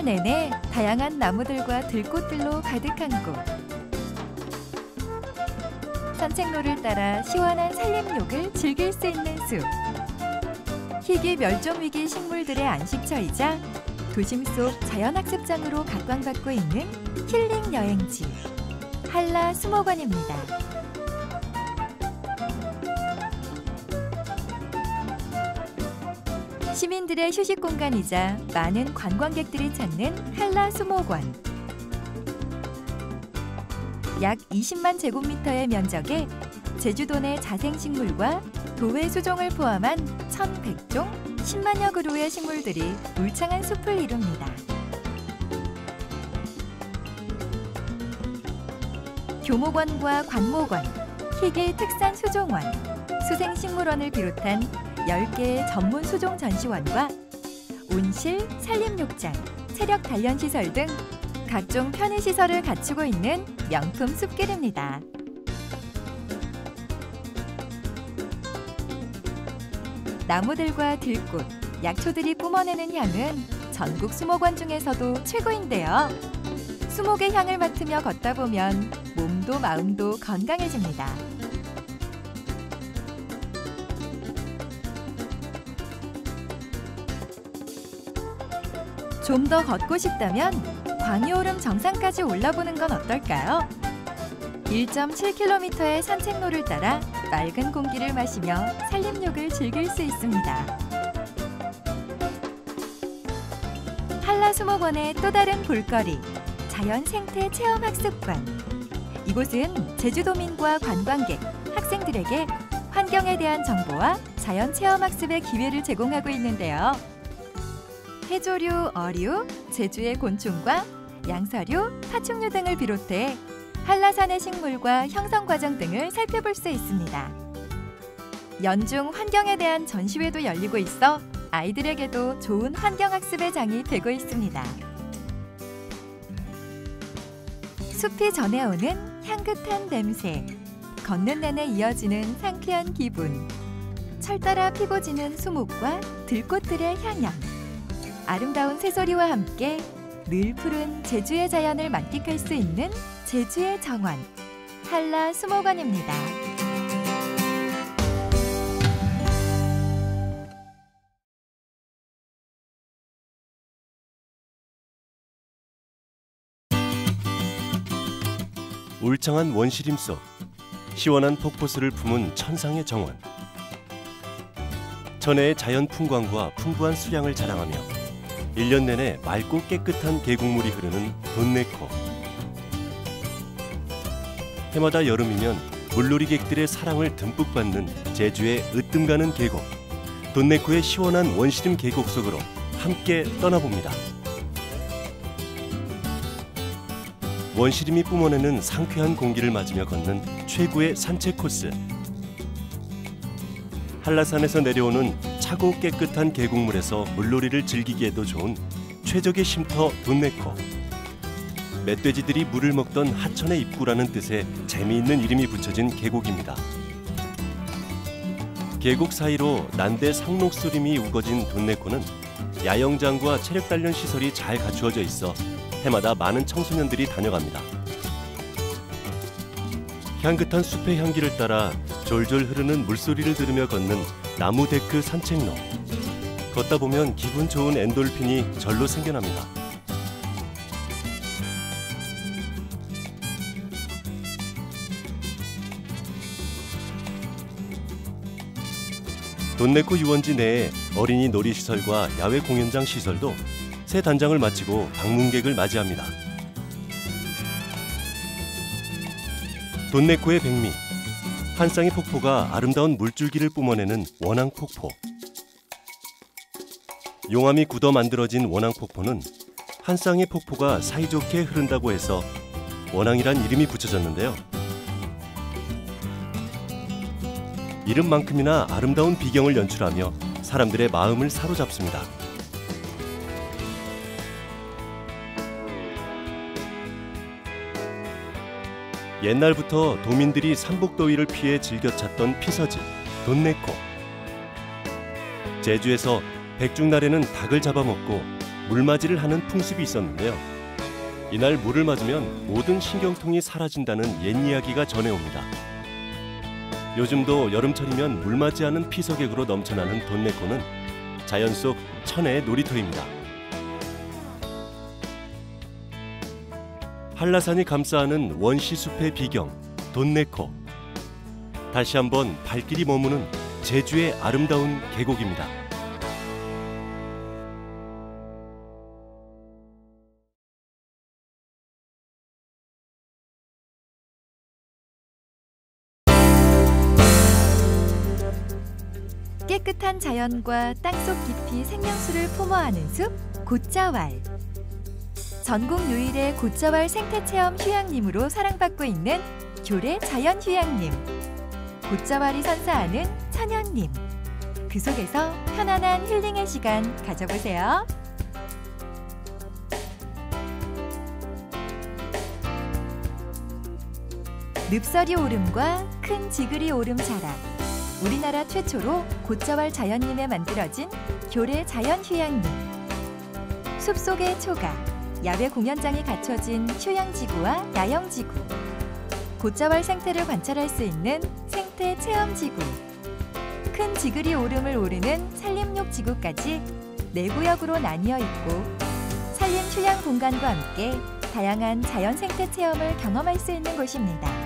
한달 내내 다양한 나무들과 들꽃들로 가득한 곳. 산책로를 따라 시원한 산림욕을 즐길 수 있는 숲. 희귀 멸종 위기 식물들의 안식처이자 도심 속 자연학습장으로 각광받고 있는 힐링 여행지 한라 수목원입니다. 시민들의 휴식 공간이자 많은 관광객들이 찾는 한라 수목원. 약 20만 제곱미터의 면적에 제주도 내 자생식물과 도회 수종을 포함한 1,100종 10만여 그루의 식물들이 울창한 숲을 이룹니다. 교목원과 관목원, 희귀 특산 수종원, 수생식물원을 비롯한 10개의 전문 수종 전시원과 온실, 산림욕장, 체력 단련 시설 등 각종 편의 시설을 갖추고 있는 명품 숲길입니다. 나무들과 들꽃, 약초들이 뿜어내는 향은 전국 수목원 중에서도 최고인데요. 수목의 향을 맡으며 걷다 보면 몸도 마음도 건강해집니다. 좀 더 걷고 싶다면 광이오름 정상까지 올라보는 건 어떨까요? 1.7km의 산책로를 따라 맑은 공기를 마시며 산림욕을 즐길 수 있습니다. 한라수목원의 또 다른 볼거리, 자연 생태 체험 학습관. 이곳은 제주도민과 관광객, 학생들에게 환경에 대한 정보와 자연 체험 학습의 기회를 제공하고 있는데요. 해조류, 어류, 제주의 곤충과 양서류, 파충류 등을 비롯해 한라산의 식물과 형성 과정 등을 살펴볼 수 있습니다. 연중 환경에 대한 전시회도 열리고 있어 아이들에게도 좋은 환경 학습의 장이 되고 있습니다. 숲이 전해오는 향긋한 냄새, 걷는 내내 이어지는 상쾌한 기분, 철 따라 피고 지는 수목과 들꽃들의 향연, 아름다운 새소리와 함께 늘 푸른 제주의 자연을 만끽할 수 있는 제주의 정원 한라 수목원입니다. 울창한 원시림 속 시원한 폭포수를 품은 천상의 정원. 천혜의 자연 풍광과 풍부한 수량을 자랑하며 1년 내내 맑고 깨끗한 계곡물이 흐르는 돈네코. 해마다 여름이면 물놀이객들의 사랑을 듬뿍 받는 제주의 으뜸 가는 계곡. 돈네코의 시원한 원시림 계곡 속으로 함께 떠나봅니다. 원시림이 뿜어내는 상쾌한 공기를 맞으며 걷는 최고의 산책 코스. 한라산에서 내려오는 차고 깨끗한 계곡물에서 물놀이를 즐기기에도 좋은 최적의 쉼터 돈네코. 멧돼지들이 물을 먹던 하천의 입구라는 뜻의 재미있는 이름이 붙여진 계곡입니다. 계곡 사이로 난대 상록수림이 우거진 돈네코는 야영장과 체력 단련 시설이 잘 갖추어져 있어 해마다 많은 청소년들이 다녀갑니다. 향긋한 숲의 향기를 따라 졸졸 흐르는 물소리를 들으며 걷는 나무 데크 산책로. 걷다 보면 기분 좋은 엔돌핀이 절로 생겨납니다. 돈네코 유원지 내에 어린이 놀이시설과 야외 공연장 시설도 새 단장을 마치고 방문객을 맞이합니다. 돈네코의 백미 한 쌍의 폭포가 아름다운 물줄기를 뿜어내는 원앙 폭포. 용암이 굳어 만들어진 원앙 폭포는 한 쌍의 폭포가 사이좋게 흐른다고 해서 원앙이란 이름이 붙여졌는데요. 이름만큼이나 아름다운 비경을 연출하며 사람들의 마음을 사로잡습니다. 옛날부터 도민들이 삼복더위를 피해 즐겨 찾던 피서지 돈네코. 제주에서 백중날에는 닭을 잡아먹고 물맞이를 하는 풍습이 있었는데요. 이날 물을 맞으면 모든 신경통이 사라진다는 옛 이야기가 전해옵니다. 요즘도 여름철이면 물맞이하는 피서객으로 넘쳐나는 돈네코는 자연 속 천혜의 놀이터입니다. 한라산이 감싸는 원시숲의 비경 돈네코 다시 한번 발길이 머무는 제주의 아름다운 계곡입니다. 깨끗한 자연과 땅속 깊이 생명수를 품어하는 숲 곶자왈. 전국 유일의 곶자왈 생태체험 휴양림으로 사랑받고 있는 교래 자연휴양림. 곶자왈이 선사하는 천연림. 그 속에서 편안한 힐링의 시간 가져보세요. 늪서리 오름과 큰 지그리 오름 자락. 우리나라 최초로 곶자왈 자연림에 만들어진 교래 자연휴양림. 숲속의 초가, 야외 공연장이 갖춰진 휴양지구와 야영지구. 곶자왈 생태를 관찰할 수 있는 생태 체험지구. 큰 지그리 오름을 오르는 산림욕 지구까지 네 구역으로 나뉘어 있고 산림 휴양 공간과 함께 다양한 자연 생태 체험을 경험할 수 있는 곳입니다.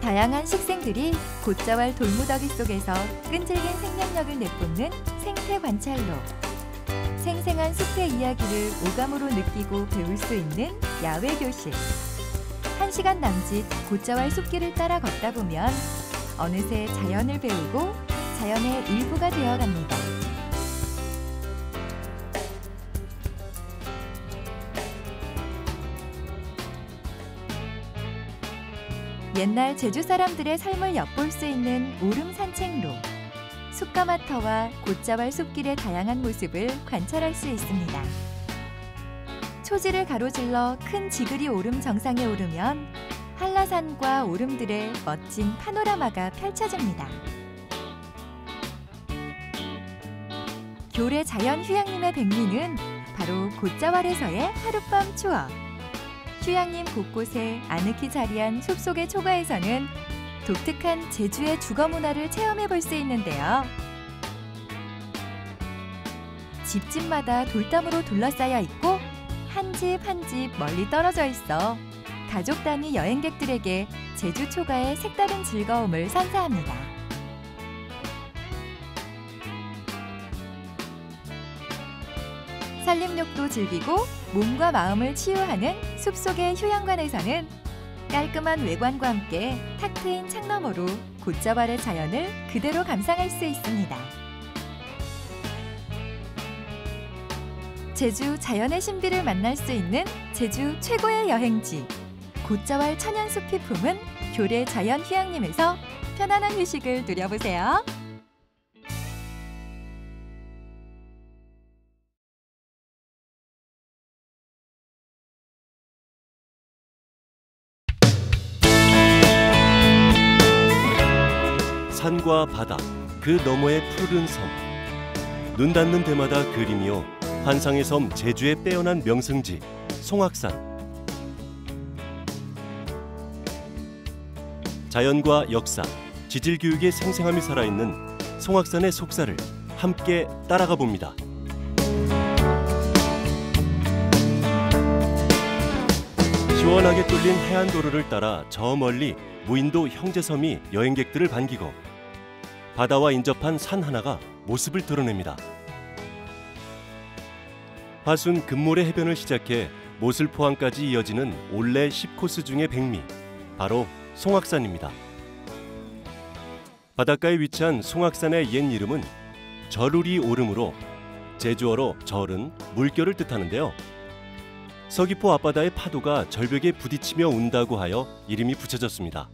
다양한 식생들이 곶자왈 돌무더기 속에서 끈질긴 생명력을 내뿜는 생태 관찰로 생생한 숲의 이야기를 오감으로 느끼고 배울 수 있는 야외 교실. 한 시간 남짓 곶자왈 숲길을 따라 걷다 보면 어느새 자연을 배우고 자연의 일부가 되어갑니다. 옛날 제주 사람들의 삶을 엿볼 수 있는 오름 산책로. 숲가마터와 곶자왈 숲길의 다양한 모습을 관찰할 수 있습니다. 초지를 가로질러 큰 지그리 오름 정상에 오르면 한라산과 오름들의 멋진 파노라마가 펼쳐집니다. 교래 자연 휴양림의 백미는 바로 곶자왈에서의 하룻밤 추억. 휴양림 곳곳에 아늑히 자리한 숲속의 초가에서는 독특한 제주의 주거 문화를 체험해 볼 수 있는데요. 집집마다 돌담으로 둘러싸여 있고 한 집 한집 멀리 떨어져 있어 가족 단위 여행객들에게 제주 초가의 색다른 즐거움을 선사합니다. 산림욕도 즐기고 몸과 마음을 치유하는 숲속의 휴양관에서는 깔끔한 외관과 함께 탁 트인 창너머로 곶자발의 자연을 그대로 감상할 수 있습니다. 제주 자연의 신비를 만날 수 있는 제주 최고의 여행지 곶자왈 천연숲이 품은 교래 자연휴양림에서 편안한 휴식을 누려보세요. 산과 바다, 그 너머의 푸른 섬. 눈 닿는 데마다 그림이요. 환상의 섬 제주의 빼어난 명승지 송악산. 자연과 역사, 지질 교육의 생생함이 살아있는 송악산의 속사를 함께 따라가 봅니다. 시원하게 뚫린 해안 도로를 따라 저 멀리 무인도 형제섬이 여행객들을 반기고 바다와 인접한 산 하나가 모습을 드러냅니다. 화순 금모래 해변을 시작해 모슬 포항까지 이어지는 올레 10코스 중의 백미, 바로 송악산입니다. 바닷가에 위치한 송악산의 옛 이름은 절울이 오름으로 제주어로 절은 물결을 뜻하는데요. 서귀포 앞바다의 파도가 절벽에 부딪히며 운다고 하여 이름이 붙여졌습니다.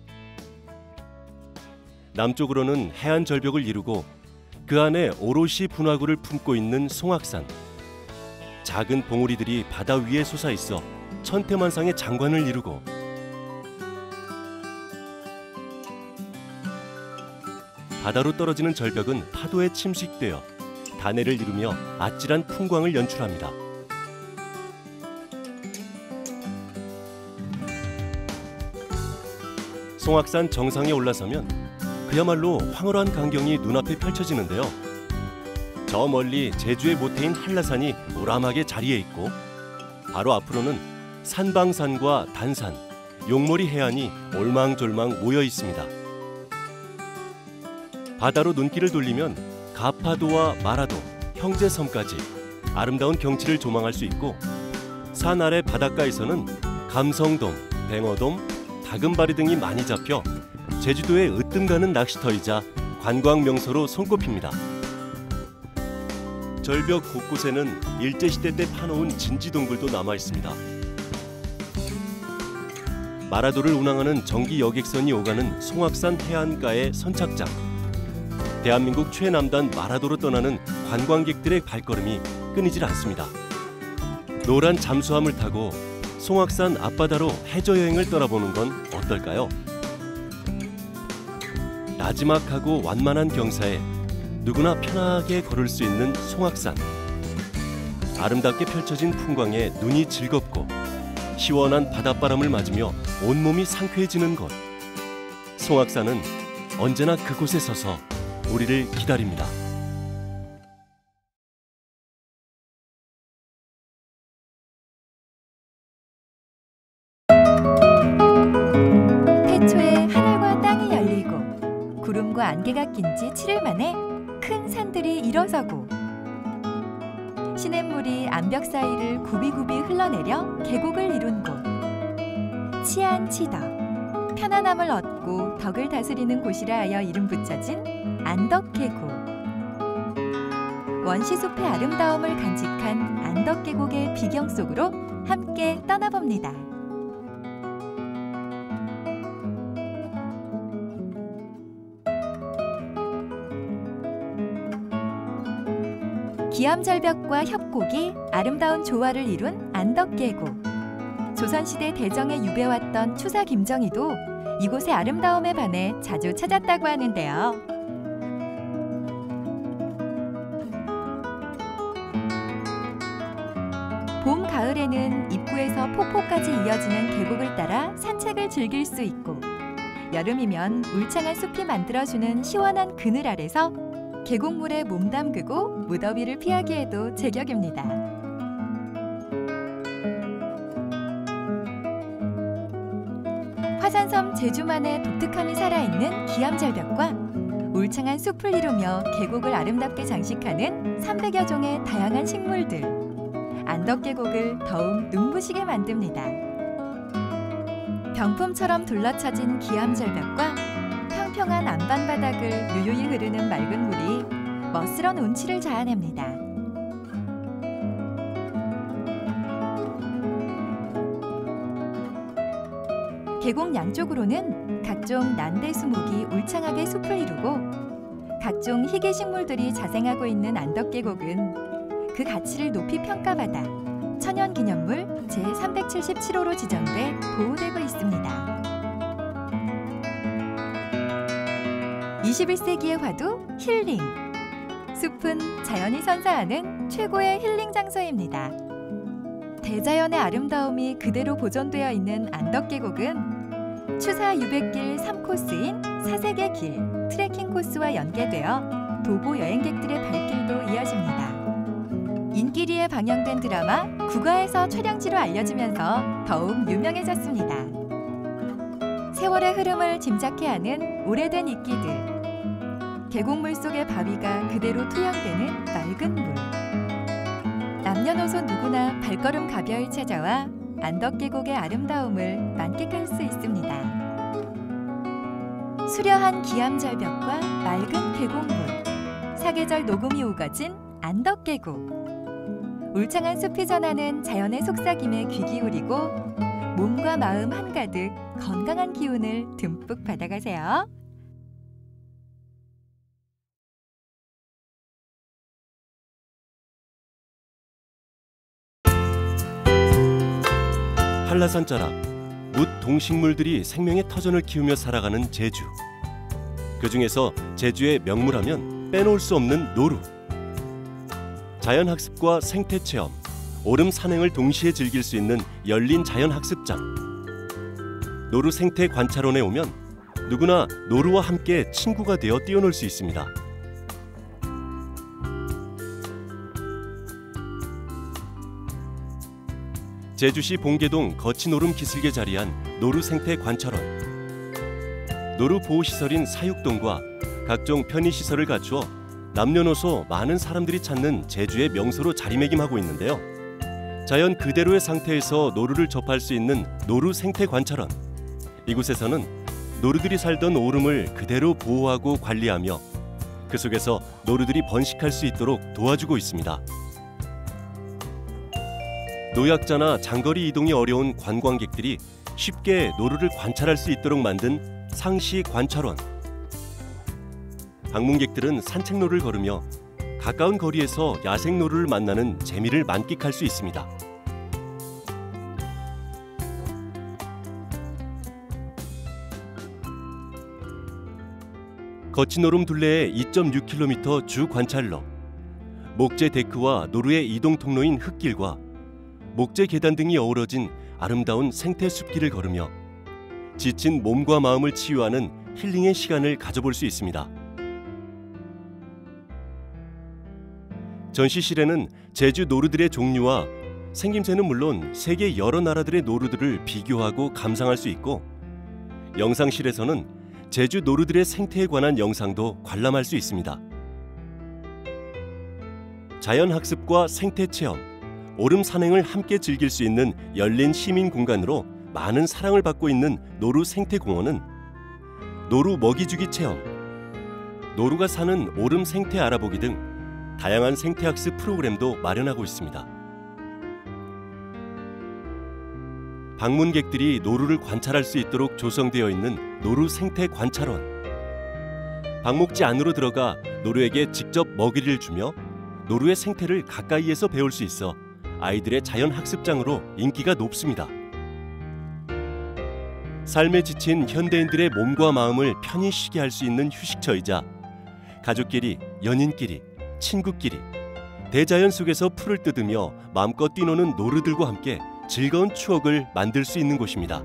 남쪽으로는 해안 절벽을 이루고 그 안에 오롯이 분화구를 품고 있는 송악산. 작은 봉우리들이 바다 위에 솟아 있어 천태만상의 장관을 이루고 바다로 떨어지는 절벽은 파도에 침식되어 단해를 이루며 아찔한 풍광을 연출합니다. 송악산 정상에 올라서면 그야말로 황홀한 광경이 눈앞에 펼쳐지는데요. 저 멀리 제주의 모태인 한라산이 우람하게 자리에 있고 바로 앞으로는 산방산과 단산, 용머리 해안이 올망졸망 모여 있습니다. 바다로 눈길을 돌리면 가파도와 마라도, 형제섬까지 아름다운 경치를 조망할 수 있고 산 아래 바닷가에서는 감성돔, 뱅어돔, 다금바리 등이 많이 잡혀 제주도의 으뜸 가는 낚시터이자 관광 명소로 손꼽힙니다. 절벽 곳곳에는 일제시대 때 파놓은 진지동굴도 남아 있습니다. 마라도를 운항하는 전기 여객선이 오가는 송악산 해안가의 선착장. 대한민국 최남단 마라도로 떠나는 관광객들의 발걸음이 끊이질 않습니다. 노란 잠수함을 타고 송악산 앞바다로 해저 여행을 떠나보는 건 어떨까요? 나지막하고 완만한 경사에 누구나 편하게 걸을 수 있는 송악산. 아름답게 펼쳐진 풍광에 눈이 즐겁고 시원한 바닷바람을 맞으며 온몸이 상쾌해지는 곳. 송악산은 언제나 그곳에 서서 우리를 기다립니다. 안개가 낀 지 7일 만에 큰 산들이 일어서고 시냇물이 암벽 사이를 굽이굽이 흘러내려 계곡을 이룬 곳. 치안치덕. 편안함을 얻고 덕을 다스리는 곳이라 하여 이름 붙여진 안덕계곡. 원시숲의 아름다움을 간직한 안덕계곡의 비경 속으로 함께 떠나봅니다. 기암절벽과 협곡이 아름다운 조화를 이룬 안덕계곡. 조선시대 대정에 유배왔던 추사 김정희도 이곳의 아름다움에 반해 자주 찾았다고 하는데요. 봄, 가을에는 입구에서 폭포까지 이어지는 계곡을 따라 산책을 즐길 수 있고 여름이면 울창한 숲이 만들어주는 시원한 그늘 아래서 계곡물에 몸 담그고 무더위를 피하기에도 제격입니다. 화산섬 제주만의 독특함이 살아있는 기암절벽과 울창한 숲을 이루며 계곡을 아름답게 장식하는 300여 종의 다양한 식물들. 안덕계곡을 더욱 눈부시게 만듭니다. 병품처럼 둘러쳐진 기암절벽과 평평한 안반바닥을 유유히 흐르는 맑은 멋스런 운치를 자아냅니다. 계곡 양쪽으로는 각종 난대수목이 울창하게 숲을 이루고 각종 희귀 식물들이 자생하고 있는 안덕계곡은 그 가치를 높이 평가받아 천연기념물 제377호로 지정돼 보호되고 있습니다. 21세기의 화두 힐링. 숲은 자연이 선사하는 최고의 힐링 장소입니다. 대자연의 아름다움이 그대로 보존되어 있는 안덕계곡은 추사 유백길 3코스인 사색의 길, 트레킹 코스와 연계되어 도보 여행객들의 발길도 이어집니다. 인기리에 방영된 드라마 국가에서 촬영지로 알려지면서 더욱 유명해졌습니다. 세월의 흐름을 짐작케 하는 오래된 이끼들. 계곡물 속의 바위가 그대로 투영되는 맑은 물. 남녀노소 누구나 발걸음 가벼이 찾아와 안덕계곡의 아름다움을 만끽할 수 있습니다. 수려한 기암절벽과 맑은 계곡물, 사계절 녹음이 오가진 안덕계곡. 울창한 숲이 전하는 자연의 속삭임에 귀 기울이고 몸과 마음 한가득 건강한 기운을 듬뿍 받아가세요. 한라산 자락, 묻 동식물들이 생명의 터전을 키우며 살아가는 제주. 그 중에서 제주의 명물하면 빼놓을 수 없는 노루. 자연학습과 생태 체험, 오름 산행을 동시에 즐길 수 있는 열린 자연학습장. 노루 생태 관찰원에 오면 누구나 노루와 함께 친구가 되어 뛰어놀 수 있습니다. 제주시 봉개동 거친오름 기슭에 자리한 노루 생태 관찰원. 노루 보호 시설인 사육동과 각종 편의 시설을 갖추어 남녀노소 많은 사람들이 찾는 제주의 명소로 자리매김하고 있는데요. 자연 그대로의 상태에서 노루를 접할 수 있는 노루 생태 관찰원. 이곳에서는 노루들이 살던 오름을 그대로 보호하고 관리하며 그 속에서 노루들이 번식할 수 있도록 도와주고 있습니다. 노약자나 장거리 이동이 어려운 관광객들이 쉽게 노루를 관찰할 수 있도록 만든 상시 관찰원. 방문객들은 산책로를 걸으며 가까운 거리에서 야생 노루를 만나는 재미를 만끽할 수 있습니다. 거친 오름 둘레의 2.6km 주 관찰로 목재 데크와 노루의 이동 통로인 흙길과 목재 계단 등이 어우러진 아름다운 생태 숲길을 걸으며 지친 몸과 마음을 치유하는 힐링의 시간을 가져볼 수 있습니다. 전시실에는 제주 노루들의 종류와 생김새는 물론 세계 여러 나라들의 노루들을 비교하고 감상할 수 있고 영상실에서는 제주 노루들의 생태에 관한 영상도 관람할 수 있습니다. 자연학습과 생태 체험, 오름 산행을 함께 즐길 수 있는 열린 시민 공간으로 많은 사랑을 받고 있는 노루 생태공원은 노루 먹이주기 체험, 노루가 사는 오름 생태 알아보기 등 다양한 생태학습 프로그램도 마련하고 있습니다. 방문객들이 노루를 관찰할 수 있도록 조성되어 있는 노루 생태 관찰원. 방목지 안으로 들어가 노루에게 직접 먹이를 주며 노루의 생태를 가까이에서 배울 수 있어 아이들의 자연 학습장으로 인기가 높습니다. 삶에 지친 현대인들의 몸과 마음을 편히 쉬게 할 수 있는 휴식처이자 가족끼리, 연인끼리, 친구끼리 대자연 속에서 풀을 뜯으며 마음껏 뛰노는 노루들과 함께 즐거운 추억을 만들 수 있는 곳입니다.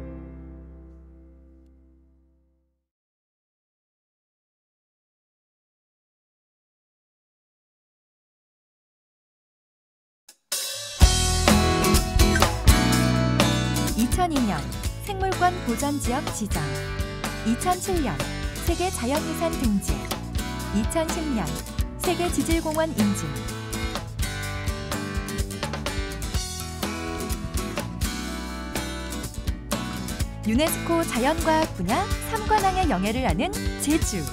보전지역 지정 (2007년) 세계 자연유산 등재 (2010년) 세계 지질공원 인증 유네스코 자연과학 분야 3관왕의 영예를 아는 제주.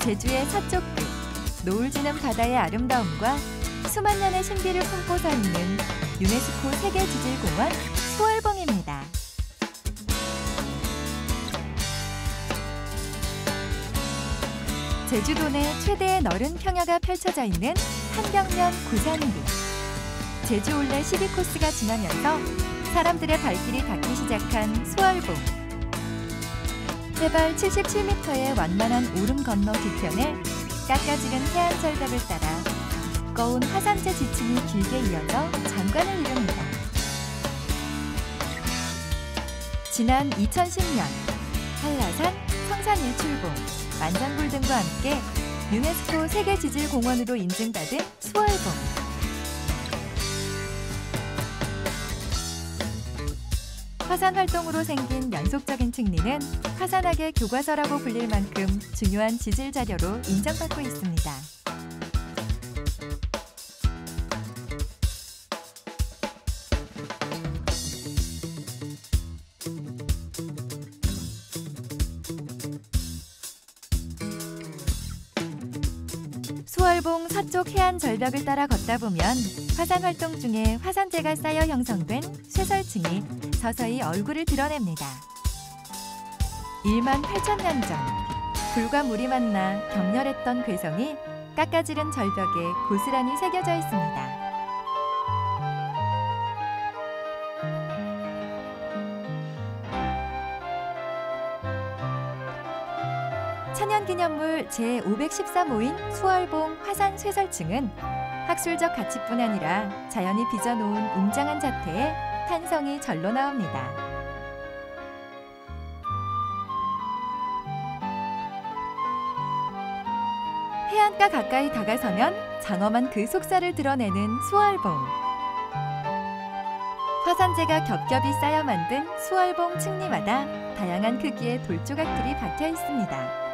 제주의 서쪽 끝, 노을 지는 바다의 아름다움과 수만 년의 신비를 품고 서 있는 유네스코 세계지질공원 수월봉입니다. 제주도 내 최대의 너른 평야가 펼쳐져 있는 한경면 구산리. 제주 올레 12코스가 지나면서 사람들의 발길이 닿기 시작한 수월봉. 해발 77m의 완만한 오름 건너 뒤편에 깎아지른 해안 절벽을 따라 두꺼운 화산재 지층이 길게 이어져 장관을 이룹니다. 지난 2010년 한라산, 성산 일출봉, 만장굴 등과 함께 유네스코 세계지질공원으로 인증받은 수월봉. 화산 활동으로 생긴 연속적인 층리는 화산학의 교과서라고 불릴 만큼 중요한 지질 자료로 인정받고 있습니다. 서쪽 해안 절벽을 따라 걷다 보면 화산 활동 중에 화산재가 쌓여 형성된 쇠설층이 서서히 얼굴을 드러냅니다. 1만 8천 년 전, 불과 물이 만나 격렬했던 괴성이 깎아지른 절벽에 고스란히 새겨져 있습니다. 천연기념물 제513호인 수월봉 화산 쇠설층은 학술적 가치뿐 아니라 자연이 빚어놓은 웅장한 자태에 탄성이 절로 나옵니다. 해안가 가까이 다가서면 장엄한 그 속살을 드러내는 수월봉. 화산재가 겹겹이 쌓여 만든 수월봉 층리마다 다양한 크기의 돌조각들이 박혀 있습니다.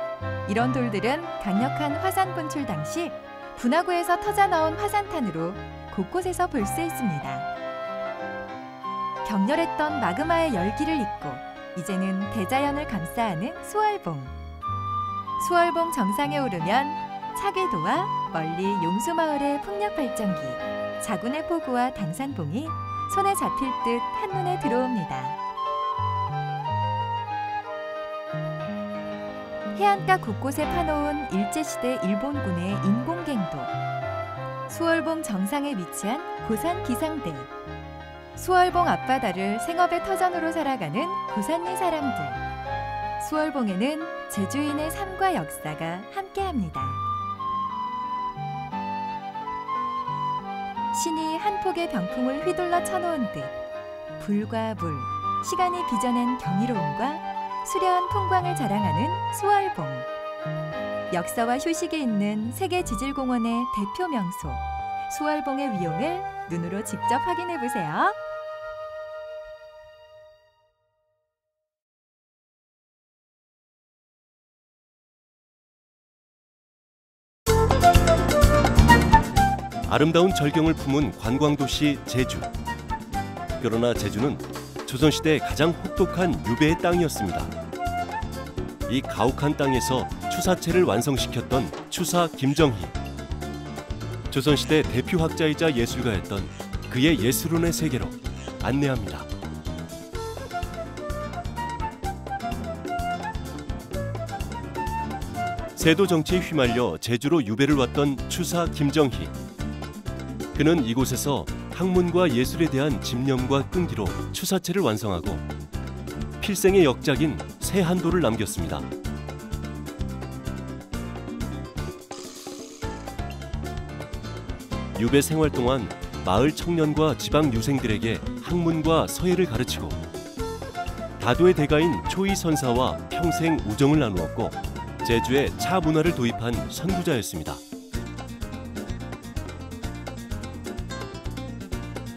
이런 돌들은 강력한 화산 분출 당시 분화구에서 터져 나온 화산탄으로 곳곳에서 볼 수 있습니다. 격렬했던 마그마의 열기를 잇고 이제는 대자연을 감싸하는 수월봉. 수월봉 정상에 오르면 차궤도와 멀리 용수마을의 풍력발전기, 자군의 포구와 당산봉이 손에 잡힐 듯 한눈에 들어옵니다. 해안가 곳곳에 파놓은 일제시대 일본군의 인공갱도, 수월봉 정상에 위치한 고산 기상대, 수월봉 앞바다를 생업의 터전으로 살아가는 고산리 사람들, 수월봉에는 제주인의 삶과 역사가 함께합니다. 신이 한 폭의 병풍을 휘둘러 쳐놓은 듯 불과 물, 시간이 빚어낸 경이로움과 수려한 풍광을 자랑하는 수월봉. 역사와 휴식이 있는 세계 지질공원의 대표 명소 수월봉의 위용을 눈으로 직접 확인해 보세요. 아름다운 절경을 품은 관광도시 제주. 그러나 제주는 조선시대 가장 혹독한 유배의 땅이었습니다. 이 가혹한 땅에서 추사체를 완성시켰던 추사 김정희. 조선시대 대표 학자이자 예술가였던 그의 예술론의 세계로 안내합니다. 세도 정치에 휘말려 제주로 유배를 왔던 추사 김정희. 그는 이곳에서 학문과 예술에 대한 집념과 끈기로 추사체를 완성하고 필생의 역작인 세한도를 남겼습니다. 유배 생활 동안 마을 청년과 지방 유생들에게 학문과 서예를 가르치고 다도의 대가인 초이 선사와 평생 우정을 나누었고 제주에 차 문화를 도입한 선구자였습니다.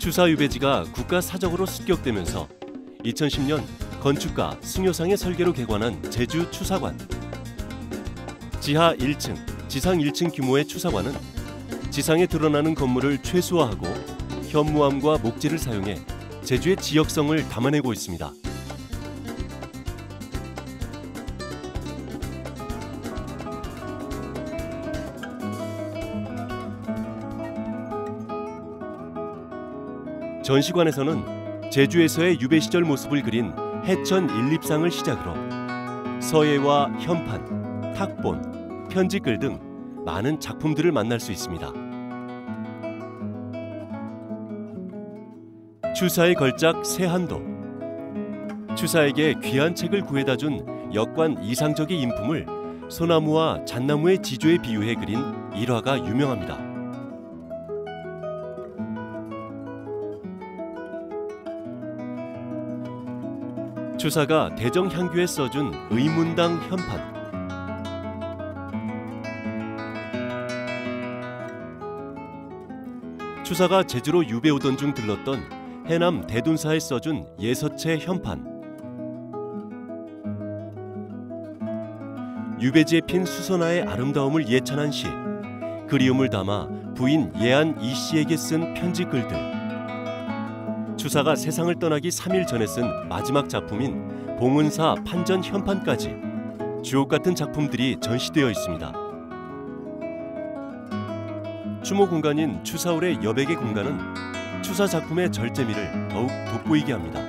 추사 유배지가 국가 사적으로 습격되면서 2010년 건축가 승효상의 설계로 개관한 제주 추사관. 지하 1층, 지상 1층 규모의 추사관은 지상에 드러나는 건물을 최소화하고 현무암과 목재를 사용해 제주의 지역성을 담아내고 있습니다. 전시관에서는 제주에서의 유배 시절 모습을 그린 해천 일립상을 시작으로 서예와 현판, 탁본, 편지글 등 많은 작품들을 만날 수 있습니다. 추사의 걸작 세한도 추사에게 귀한 책을 구해다 준 역관 이상적의 인품을 소나무와 잣나무의 지조에 비유해 그린 일화가 유명합니다. 주사가 대정향교에 써준 의문당 현판. 추사가 제주로 유배 오던 중 들렀던 해남 대둔사에 써준 예서체 현판. 유배지에 핀 수선화의 아름다움을 예찬한 시 그리움을 담아 부인 예안 이 씨에게 쓴 편지 글들 주사가 세상을 떠나기 3일 전에 쓴 마지막 작품인 봉은사 판전 현판까지 주옥 같은 작품들이 전시되어 있습니다. 추모 공간인 추사홀의 여백의 공간은 추사 작품의 절제미를 더욱 돋보이게 합니다.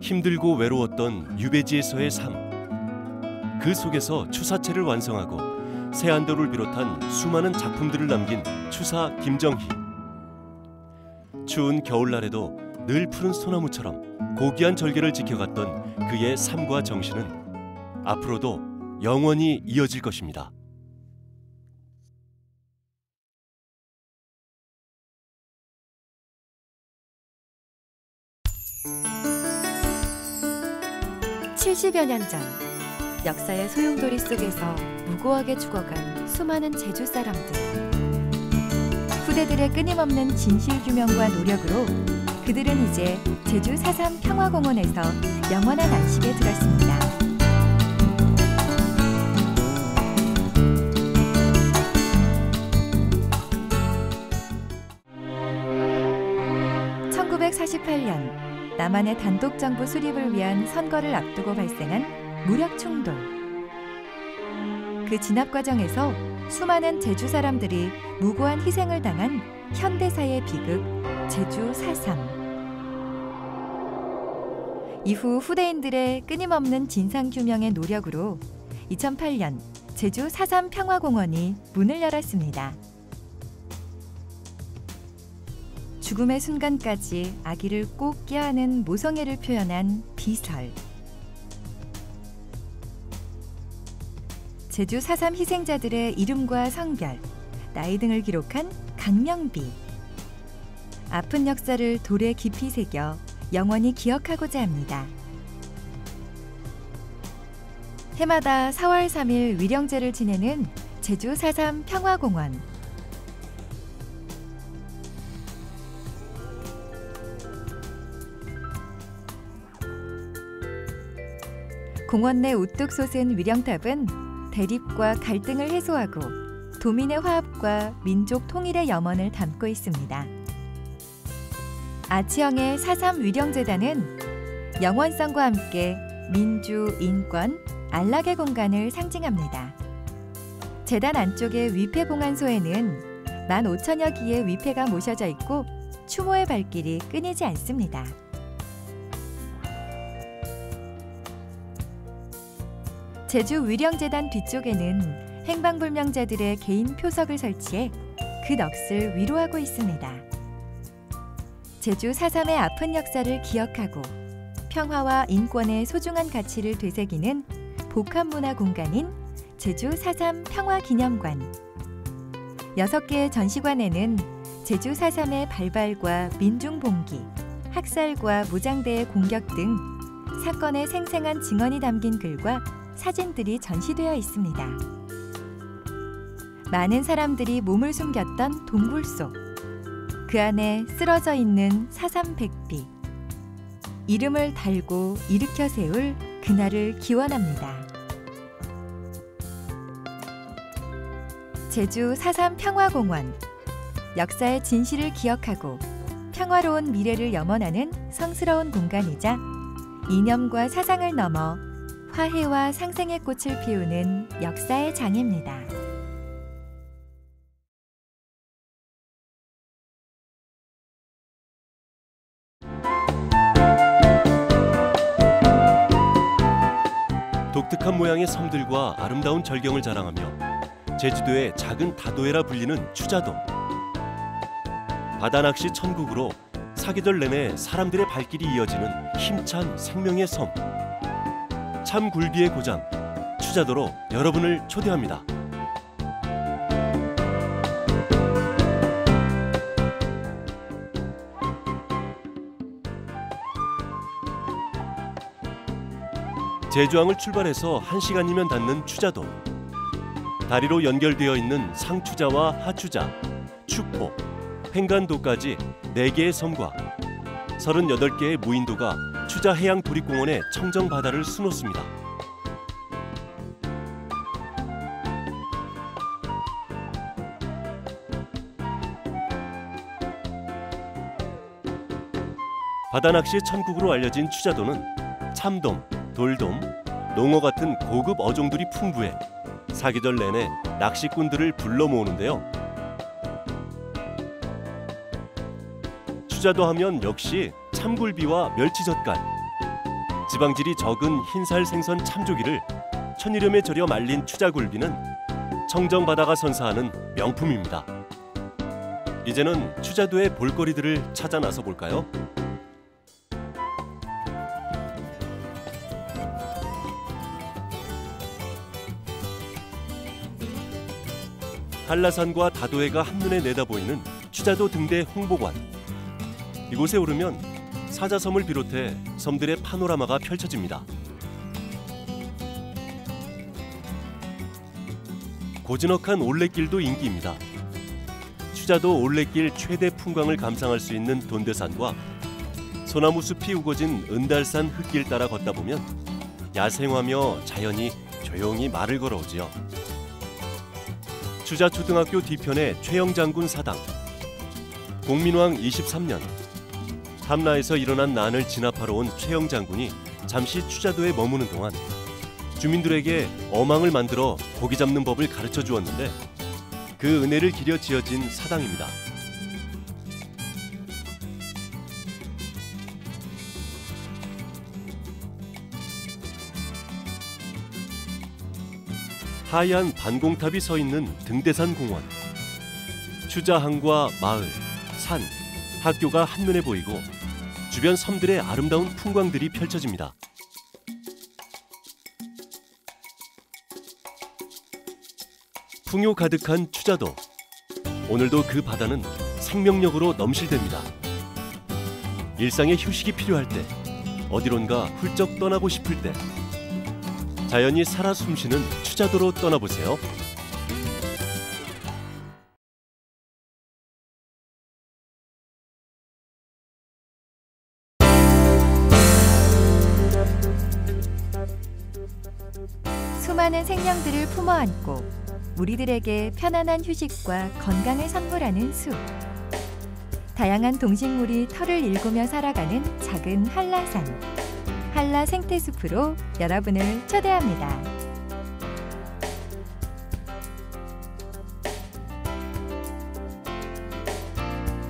힘들고 외로웠던 유배지에서의 삶. 그 속에서 추사체를 완성하고 세안도를 비롯한 수많은 작품들을 남긴 추사 김정희. 추운 겨울날에도 늘 푸른 소나무처럼 고귀한 절개를 지켜갔던 그의 삶과 정신은 앞으로도 영원히 이어질 것입니다. (70여 년 전) 역사의 소용돌이 속에서 무고하게 죽어간 수많은 제주 사람들 후대들의 끊임없는 진실 규명과 노력으로 그들은 이제 제주 4.3 평화공원에서 영원한 안식에 들었습니다. (1948년) 남한의 단독 정부 수립을 위한 선거를 앞두고 발생한 무력 충돌. 그 진압 과정에서 수많은 제주 사람들이 무고한 희생을 당한 현대사의 비극 제주 4.3. 이후 후대인들의 끊임없는 진상 규명의 노력으로 2008년 제주 4.3 평화공원이 문을 열었습니다. 죽음의 순간까지 아기를 꼭 껴안은 모성애를 표현한 비설. 제주 4.3 희생자들의 이름과 성별, 나이 등을 기록한 강명비. 아픈 역사를 돌에 깊이 새겨 영원히 기억하고자 합니다. 해마다 4월 3일 위령제를 지내는 제주 4.3 평화공원. 공원 내 우뚝 솟은 위령탑은 대립과 갈등을 해소하고 도민의 화합과 민족 통일의 염원을 담고 있습니다. 아치형의 4.3 위령재단은 영원성과 함께 민주, 인권, 안락의 공간을 상징합니다. 재단 안쪽의 위패 봉안소에는 15,000여 기의 위패가 모셔져 있고 추모의 발길이 끊이지 않습니다. 제주 위령재단 뒤쪽에는 행방불명자들의 개인 표석을 설치해 그 넋을 위로하고 있습니다. 제주 4.3의 아픈 역사를 기억하고 평화와 인권의 소중한 가치를 되새기는 복합문화 공간인 제주 4.3 평화기념관. 6개의 전시관에는 제주 4.3의 발발과 민중봉기, 학살과 무장대의 공격 등 사건의 생생한 증언이 담긴 글과 사진들이 전시되어 있습니다. 많은 사람들이 몸을 숨겼던 동굴 속, 그 안에 쓰러져 있는 사삼백비. 이름을 달고 일으켜 세울 그날을 기원합니다. 제주 사삼 평화공원. 역사의 진실을 기억하고 평화로운 미래를 염원하는 성스러운 공간이자 이념과 사상을 넘어 화해와 상생의 꽃을 피우는 역사의 장입니다. 독특한 모양의 섬들과 아름다운 절경을 자랑하며 제주도의 작은 다도해라 불리는 추자도. 바다 낚시 천국으로 사계절 내내 사람들의 발길이 이어지는 힘찬 생명의 섬. 참 굴비의 고장 추자도로 여러분을 초대합니다. 제주항을 출발해서 1시간이면 닿는 추자도. 다리로 연결되어 있는 상추자와 하추자, 축포, 횡간도까지 4개의 섬과 38개의 무인도가 추자 해양 도립공원의 청정 바다를 수놓습니다. 바다 낚시의 천국으로 알려진 추자도는 참돔, 돌돔, 농어 같은 고급 어종들이 풍부해 사계절 내내 낚시꾼들을 불러 모으는데요. 추자도 하면 역시 참굴비와 멸치젓갈, 지방질이 적은 흰살 생선 참조기를 천일염에 절여 말린 추자굴비는 청정바다가 선사하는 명품입니다. 이제는 추자도의 볼거리들을 찾아 나서 볼까요? 한라산과 다도해가 한눈에 내다보이는 추자도 등대 홍보관. 이곳에 오르면 사자섬을 비롯해 섬들의 파노라마가 펼쳐집니다. 고즈넉한 올레길도 인기입니다. 추자도 올레길 최대 풍광을 감상할 수 있는 돈대산과 소나무 숲이 우거진 은달산 흙길 따라 걷다 보면 야생화며 자연이 조용히 말을 걸어오지요. 추자 초등학교 뒤편의 최영 장군 사당 공민왕 23년 함라에서 일어난 난을 진압하러 온 최영 장군이 잠시 추자도에 머무는 동안 주민들에게 어망을 만들어 고기 잡는 법을 가르쳐 주었는데 그 은혜를 기려 지어진 사당입니다. 하얀 반공탑이 서 있는 등대산 공원. 추자항과 마을, 산, 학교가 한눈에 보이고 주변 섬들의 아름다운 풍광들이 펼쳐집니다. 풍요 가득한 추자도. 오늘도 그 바다는 생명력으로 넘실댑니다. 일상의 휴식이 필요할 때, 어디론가 훌쩍 떠나고 싶을 때, 자연이 살아 숨쉬는 추자도로 떠나보세요. 수많은 생명들을 품어 안고 우리들에게 편안한 휴식과 건강을 선물하는 숲. 다양한 동식물이 털을 일구며 살아가는 작은 한라산. 한라 생태숲으로 여러분을 초대합니다.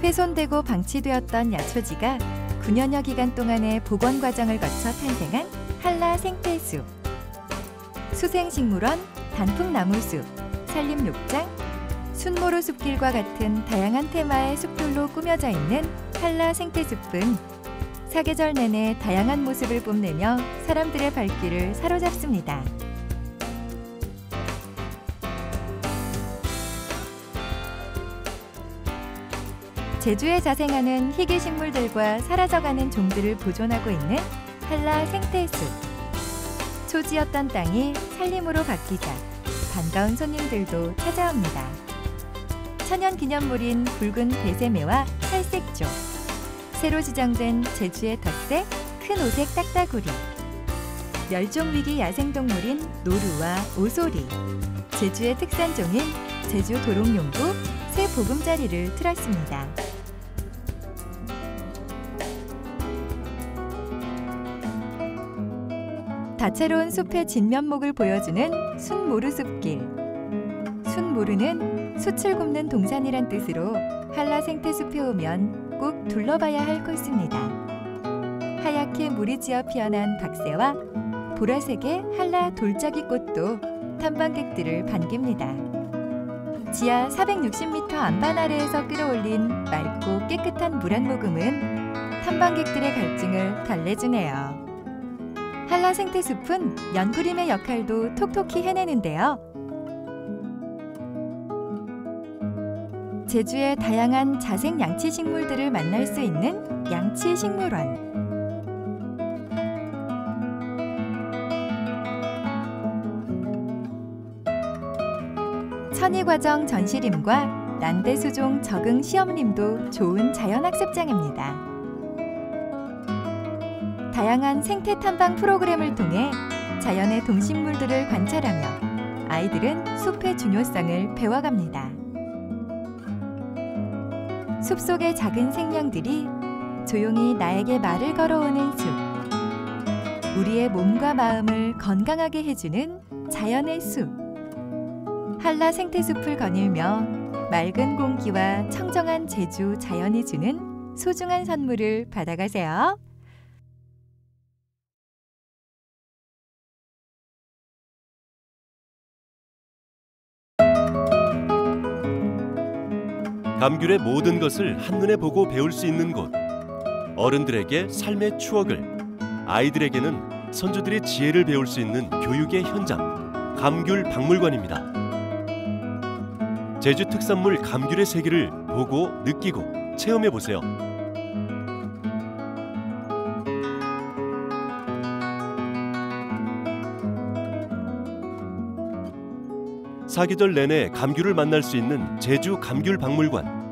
훼손되고 방치되었던 야초지가 9년여 기간 동안의 복원 과정을 거쳐 탄생한 한라 생태숲. 수생식물원, 단풍나무숲, 산림욕장, 순모루 숲길과 같은 다양한 테마의 숲들로 꾸며져 있는 한라 생태숲은 사계절 내내 다양한 모습을 뽐내며 사람들의 발길을 사로잡습니다. 제주에 자생하는 희귀 식물들과 사라져가는 종들을 보존하고 있는 한라 생태숲. 초지였던 땅이 산림으로 바뀌자 반가운 손님들도 찾아옵니다. 천연 기념물인 붉은 배세매와 살색조, 새로 지정된 제주의 텃새 큰 오색 딱따구리, 멸종위기 야생동물인 노루와 오소리, 제주의 특산종인 제주 도롱용구 새 보금자리를 틀었습니다. 다채로운 숲의 진면목을 보여주는 순모르숲길. 순모르는 숯을 굽는 동산이란 뜻으로 한라 생태숲에 오면 꼭 둘러봐야 할 곳입니다. 하얗게 물이 지어 피어난 박새와 보라색의 한라 돌짜기 꽃도 탐방객들을 반깁니다. 지하 460m 안반 아래에서 끌어올린 맑고 깨끗한 물 한 모금은 탐방객들의 갈증을 달래주네요. 한라 생태숲은 연구림의 역할도 톡톡히 해내는데요. 제주의 다양한 자생 양치 식물들을 만날 수 있는 양치 식물원. 천희과정 전시림과 난대수종 적응 시험림도 좋은 자연학습장입니다. 다양한 생태 탐방 프로그램을 통해 자연의 동식물들을 관찰하며 아이들은 숲의 중요성을 배워갑니다. 숲속의 작은 생명들이 조용히 나에게 말을 걸어오는 숲. 우리의 몸과 마음을 건강하게 해주는 자연의 숲. 한라 생태숲을 거닐며 맑은 공기와 청정한 제주 자연이 주는 소중한 선물을 받아가세요. 감귤의 모든 것을 한눈에 보고 배울 수 있는 곳. 어른들에게 삶의 추억을, 아이들에게는 선조들의 지혜를 배울 수 있는 교육의 현장. 감귤 박물관입니다. 제주 특산물 감귤의 세계를 보고 느끼고 체험해 보세요. 사계절 내내 감귤을 만날 수 있는 제주 감귤 박물관.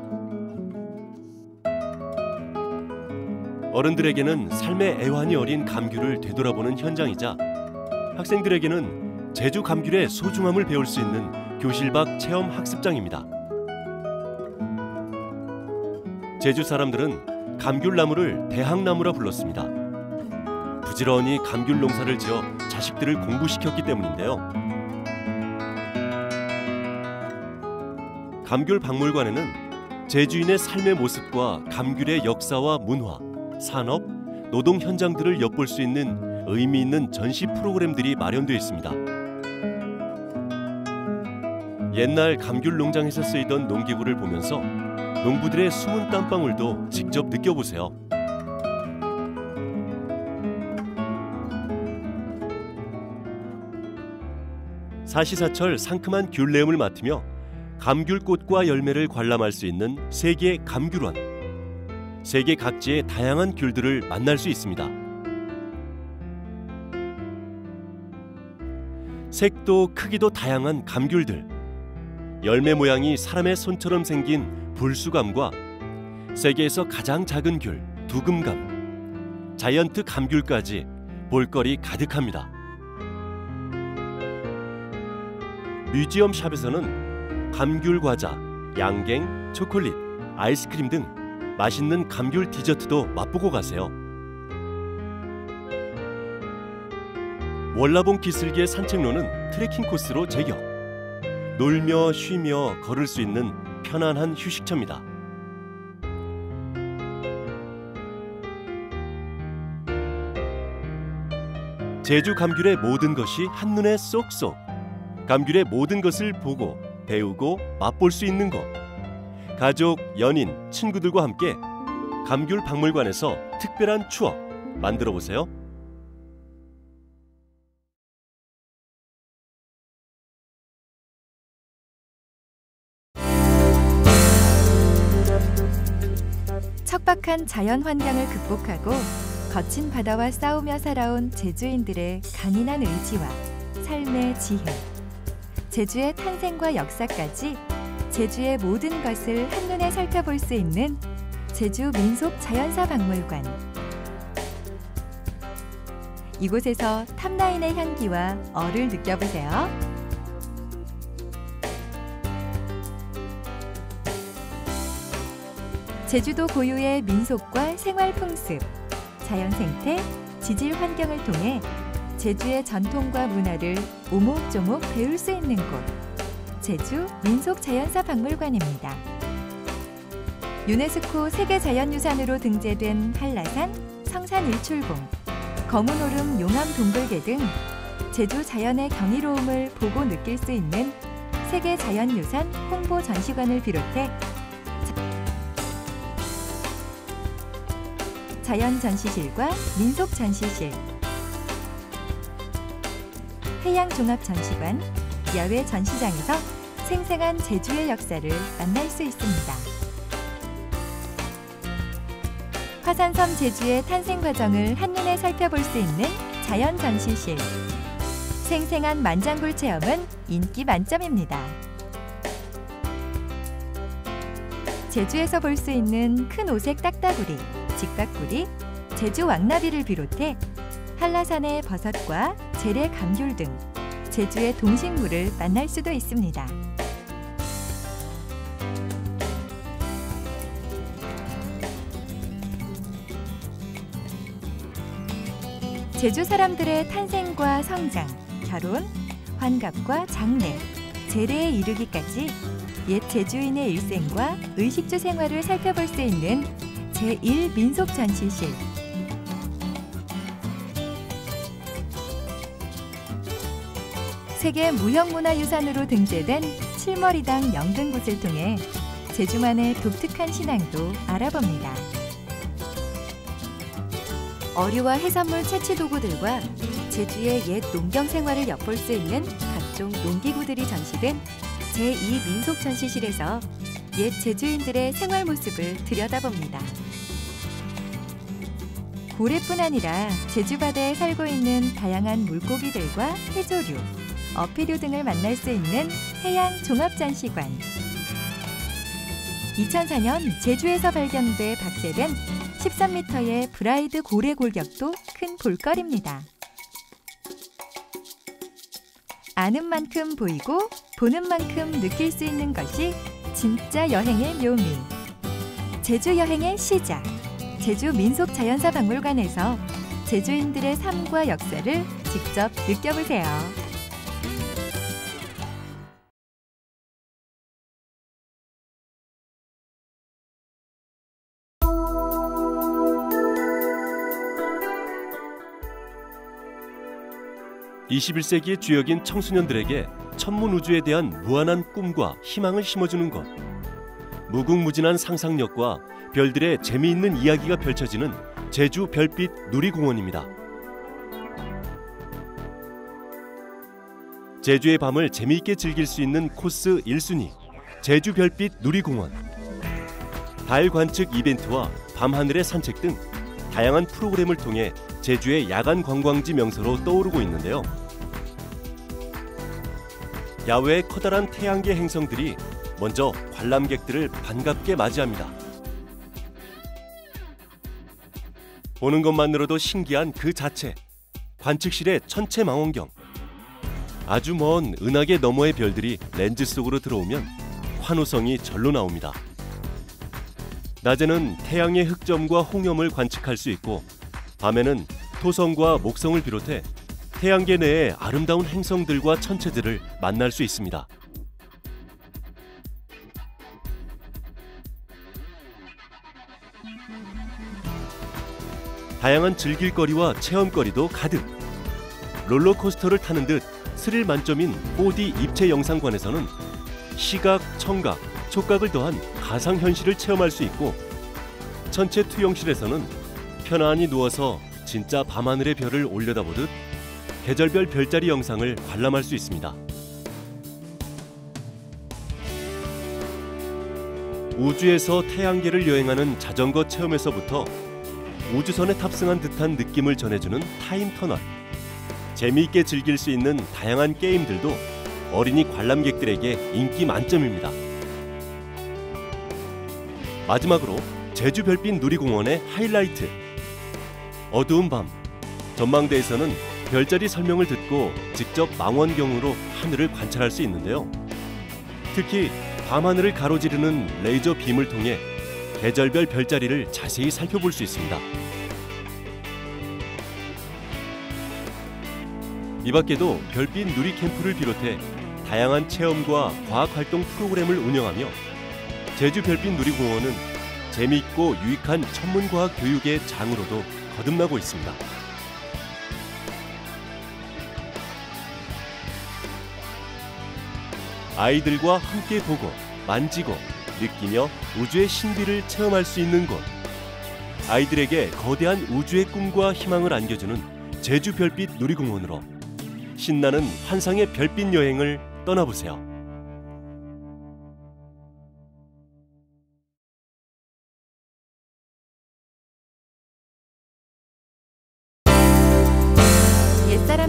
어른들에게는 삶의 애환이 어린 감귤을 되돌아보는 현장이자 학생들에게는 제주 감귤의 소중함을 배울 수 있는 교실 밖 체험 학습장입니다. 제주 사람들은 감귤나무를 대학나무라 불렀습니다. 부지런히 감귤 농사를 지어 자식들을 공부시켰기 때문인데요. 감귤 박물관에는 제주인의 삶의 모습과 감귤의 역사와 문화, 산업, 노동 현장들을 엿볼 수 있는 의미 있는 전시 프로그램들이 마련되어 있습니다. 옛날 감귤 농장에서 쓰이던 농기구를 보면서 농부들의 숨은 땀방울도 직접 느껴보세요. 사시사철 상큼한 귤내음을 맡으며 감귤꽃과 열매를 관람할 수 있는 세계 감귤원. 세계 각지의 다양한 귤들을 만날 수 있습니다. 색도 크기도 다양한 감귤들. 열매 모양이 사람의 손처럼 생긴 불수감과 세계에서 가장 작은 귤 두금감, 자이언트 감귤까지 볼거리 가득합니다. 뮤지엄 샵에서는 감귤 과자, 양갱, 초콜릿, 아이스크림 등 맛있는 감귤 디저트도 맛보고 가세요. 월라봉 기슭의 산책로는 트레킹 코스로 제격. 놀며 쉬며 걸을 수 있는 편안한 휴식처입니다. 제주 감귤의 모든 것이 한눈에 쏙쏙. 감귤의 모든 것을 보고 배우고 맛볼 수 있는 곳. 가족, 연인, 친구들과 함께 감귤 박물관에서 특별한 추억 만들어 보세요. 척박한 자연 환경을 극복하고 거친 바다와 싸우며 살아온 제주인들의 강인한 의지와 삶의 지혜. 제주의 탄생과 역사까지 제주의 모든 것을 한눈에 살펴볼 수 있는 제주 민속 자연사 박물관. 이곳에서 탑라인의 향기와 얼을 느껴보세요. 제주도 고유의 민속과 생활 풍습, 자연 생태, 지질 환경을 통해 제주의 전통과 문화를 오목조목 배울 수 있는 곳. 제주 민속자연사 박물관입니다. 유네스코 세계자연유산으로 등재된 한라산, 성산 일출봉, 검은오름 용암 동굴계 등 제주 자연의 경이로움을 보고 느낄 수 있는 세계자연유산 홍보 전시관을 비롯해 자연 전시실과 민속 전시실, 해양 종합 전시관, 야외 전시장에서 생생한 제주의 역사를 만날 수 있습니다. 화산섬 제주의 탄생 과정을 한눈에 살펴볼 수 있는 자연 전시실. 생생한 만장굴 체험은 인기 만점입니다. 제주에서 볼 수 있는 큰 오색 딱따구리, 직각구리, 제주 왕나비를 비롯해 한라산의 버섯과 재래 감귤 등 제주의 동식물을 만날 수도 있습니다. 제주 사람들의 탄생과 성장, 결혼, 환갑과 장래, 재래에 이르기까지 옛 제주인의 일생과 의식주 생활을 살펴볼 수 있는 제1 민속전시실 세계 무형문화유산으로 등재된 칠머리당 영등굿을 통해 제주만의 독특한 신앙도 알아봅니다. 어류와 해산물 채취 도구들과 제주의 옛 농경 생활을 엿볼 수 있는 각종 농기구들이 전시된 제2 민속 전시실에서 옛 제주인들의 생활 모습을 들여다봅니다. 고래뿐 아니라 제주 바다에 살고 있는 다양한 물고기들과 해조류, 어패류 등을 만날 수 있는 해양 종합전시관. 2004년 제주에서 발견돼 박제된 13m의 브라이드 고래 골격도 큰 볼거리입니다. 아는 만큼 보이고 보는 만큼 느낄 수 있는 것이 진짜 여행의 묘미. 제주 여행의 시작. 제주 민속자연사 박물관에서 제주인들의 삶과 역사를 직접 느껴보세요. (21세기의) 주역인 청소년들에게 천문 우주에 대한 무한한 꿈과 희망을 심어주는 것 무궁무진한 상상력과 별들의 재미있는 이야기가 펼쳐지는 제주 별빛 누리공원입니다. 제주의 밤을 재미있게 즐길 수 있는 코스 1순위 제주 별빛 누리공원 달 관측 이벤트와 밤하늘의 산책 등 다양한 프로그램을 통해 제주의 야간 관광지 명소로 떠오르고 있는데요. 야외의 커다란 태양계 행성들이 먼저 관람객들을 반갑게 맞이합니다. 보는 것만으로도 신기한 그 자체. 관측실의 천체 망원경. 아주 먼 은하계 너머의 별들이 렌즈 속으로 들어오면 환호성이 절로 나옵니다. 낮에는 태양의 흑점과 홍염을 관측할 수 있고 밤에는 토성과 목성을 비롯해 태양계 내의 아름다운 행성들과 천체들을 만날 수 있습니다. 다양한 즐길거리와 체험거리도 가득. 롤러코스터를 타는 듯 스릴 만점인 4D 입체 영상관에서는 시각, 청각, 촉각을 더한 가상현실을 체험할 수 있고 천체 투영실에서는 편안히 누워서 진짜 밤하늘의 별을 올려다보듯 계절별 별자리 영상을 관람할 수 있습니다. 우주에서 태양계를 여행하는 자전거 체험에서부터 우주선에 탑승한 듯한 느낌을 전해주는 타임터널. 재미있게 즐길 수 있는 다양한 게임들도 어린이 관람객들에게 인기 만점입니다. 마지막으로 제주 별빛 누리공원의 하이라이트. 어두운 밤. 전망대에서는 별자리 설명을 듣고 직접 망원경으로 하늘을 관찰할 수 있는데요. 특히 밤하늘을 가로지르는 레이저 빔을 통해 계절별 별자리를 자세히 살펴볼 수 있습니다. 이 밖에도 별빛 누리 캠프를 비롯해 다양한 체험과 과학 활동 프로그램을 운영하며 제주 별빛 누리공원은 재미있고 유익한 천문과학 교육의 장으로도 거듭나고 있습니다. 아이들과 함께 보고 만지고 느끼며 우주의 신비를 체험할 수 있는 곳. 아이들에게 거대한 우주의 꿈과 희망을 안겨주는 제주 별빛 누리공원으로 신나는 환상의 별빛 여행을 떠나보세요.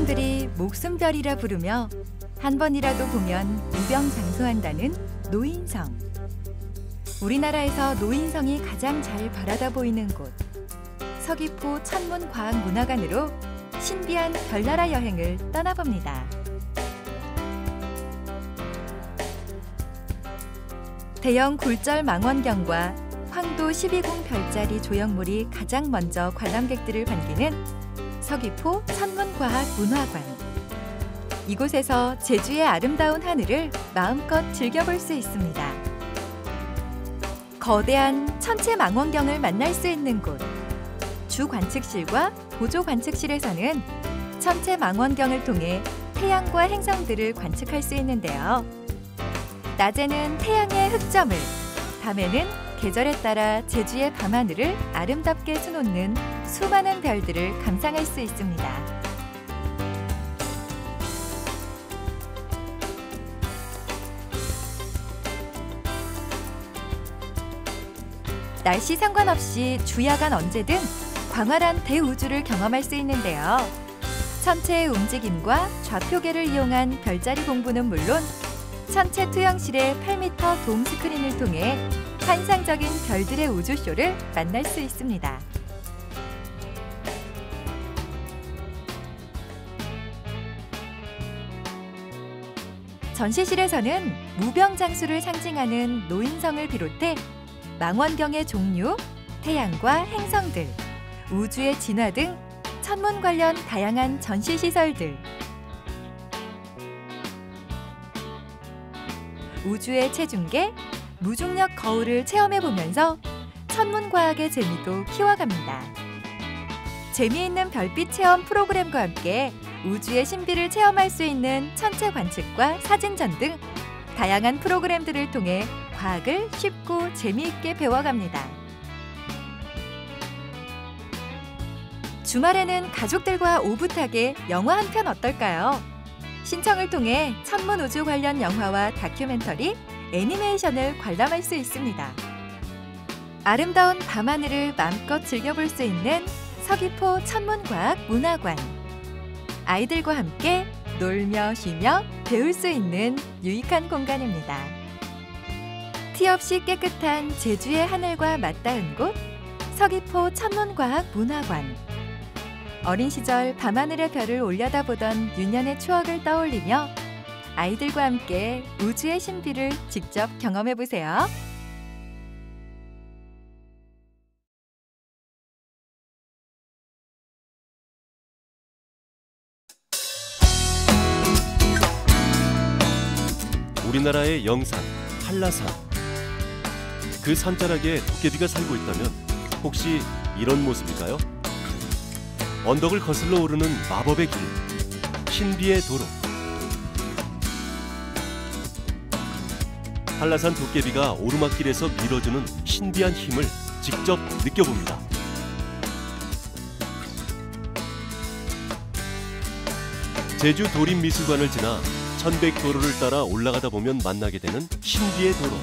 사람들이 목숨별이라 부르며 한 번이라도 보면 무병장수한다는 노인성. 우리나라에서 노인성이 가장 잘 바라다 보이는 곳. 서귀포 천문과학문화관으로 신비한 별나라 여행을 떠나봅니다. 대형 굴절 망원경과 황도 12궁 별자리 조형물이 가장 먼저 관람객들을 반기는 서귀포 천문과학문화관. 이곳에서 제주의 아름다운 하늘을 마음껏 즐겨볼 수 있습니다. 거대한 천체 망원경을 만날 수 있는 곳. 주 관측실과 보조 관측실에서는 천체 망원경을 통해 태양과 행성들을 관측할 수 있는데요. 낮에는 태양의 흑점을, 밤에는 계절에 따라 제주의 밤하늘을 아름답게 수놓는 수많은 별들을 감상할 수 있습니다. 날씨 상관없이 주야간 언제든 광활한 대우주를 경험할 수 있는데요. 천체의 움직임과 좌표계를 이용한 별자리 공부는 물론 천체 투영실의 8m 돔 스크린을 통해 환상적인 별들의 우주쇼를 만날 수 있습니다. 전시실에서는 무병장수를 상징하는 노인성을 비롯해 망원경의 종류, 태양과 행성들, 우주의 진화 등 천문 관련 다양한 전시 시설들, 우주의 체중계, 무중력 거울을 체험해 보면서 천문과학의 재미도 키워갑니다. 재미있는 별빛 체험 프로그램과 함께 우주의 신비를 체험할 수 있는 천체 관측과 사진전 등 다양한 프로그램들을 통해 과학을 쉽고 재미있게 배워갑니다. 주말에는 가족들과 오붓하게 영화 한 편 어떨까요? 신청을 통해 천문 우주 관련 영화와 다큐멘터리, 애니메이션을 관람할 수 있습니다. 아름다운 밤하늘을 마음껏 즐겨볼 수 있는 서귀포 천문과학 문화관. 아이들과 함께 놀며 쉬며 배울 수 있는 유익한 공간입니다. 티 없이 깨끗한 제주의 하늘과 맞닿은 곳 서귀포 천문과학 문화관. 어린 시절 밤하늘의 별을 올려다보던 유년의 추억을 떠올리며 아이들과 함께 우주의 신비를 직접 경험해 보세요. 우리나라의 영산 한라산 그 산자락에 도깨비가 살고 있다면 혹시 이런 모습일까요? 언덕을 거슬러 오르는 마법의 길 신비의 도로 한라산 도깨비가 오르막길에서 밀어주는 신비한 힘을 직접 느껴봅니다. 제주 도림미술관을 지나 천백도로를 따라 올라가다 보면 만나게 되는 신비의 도로.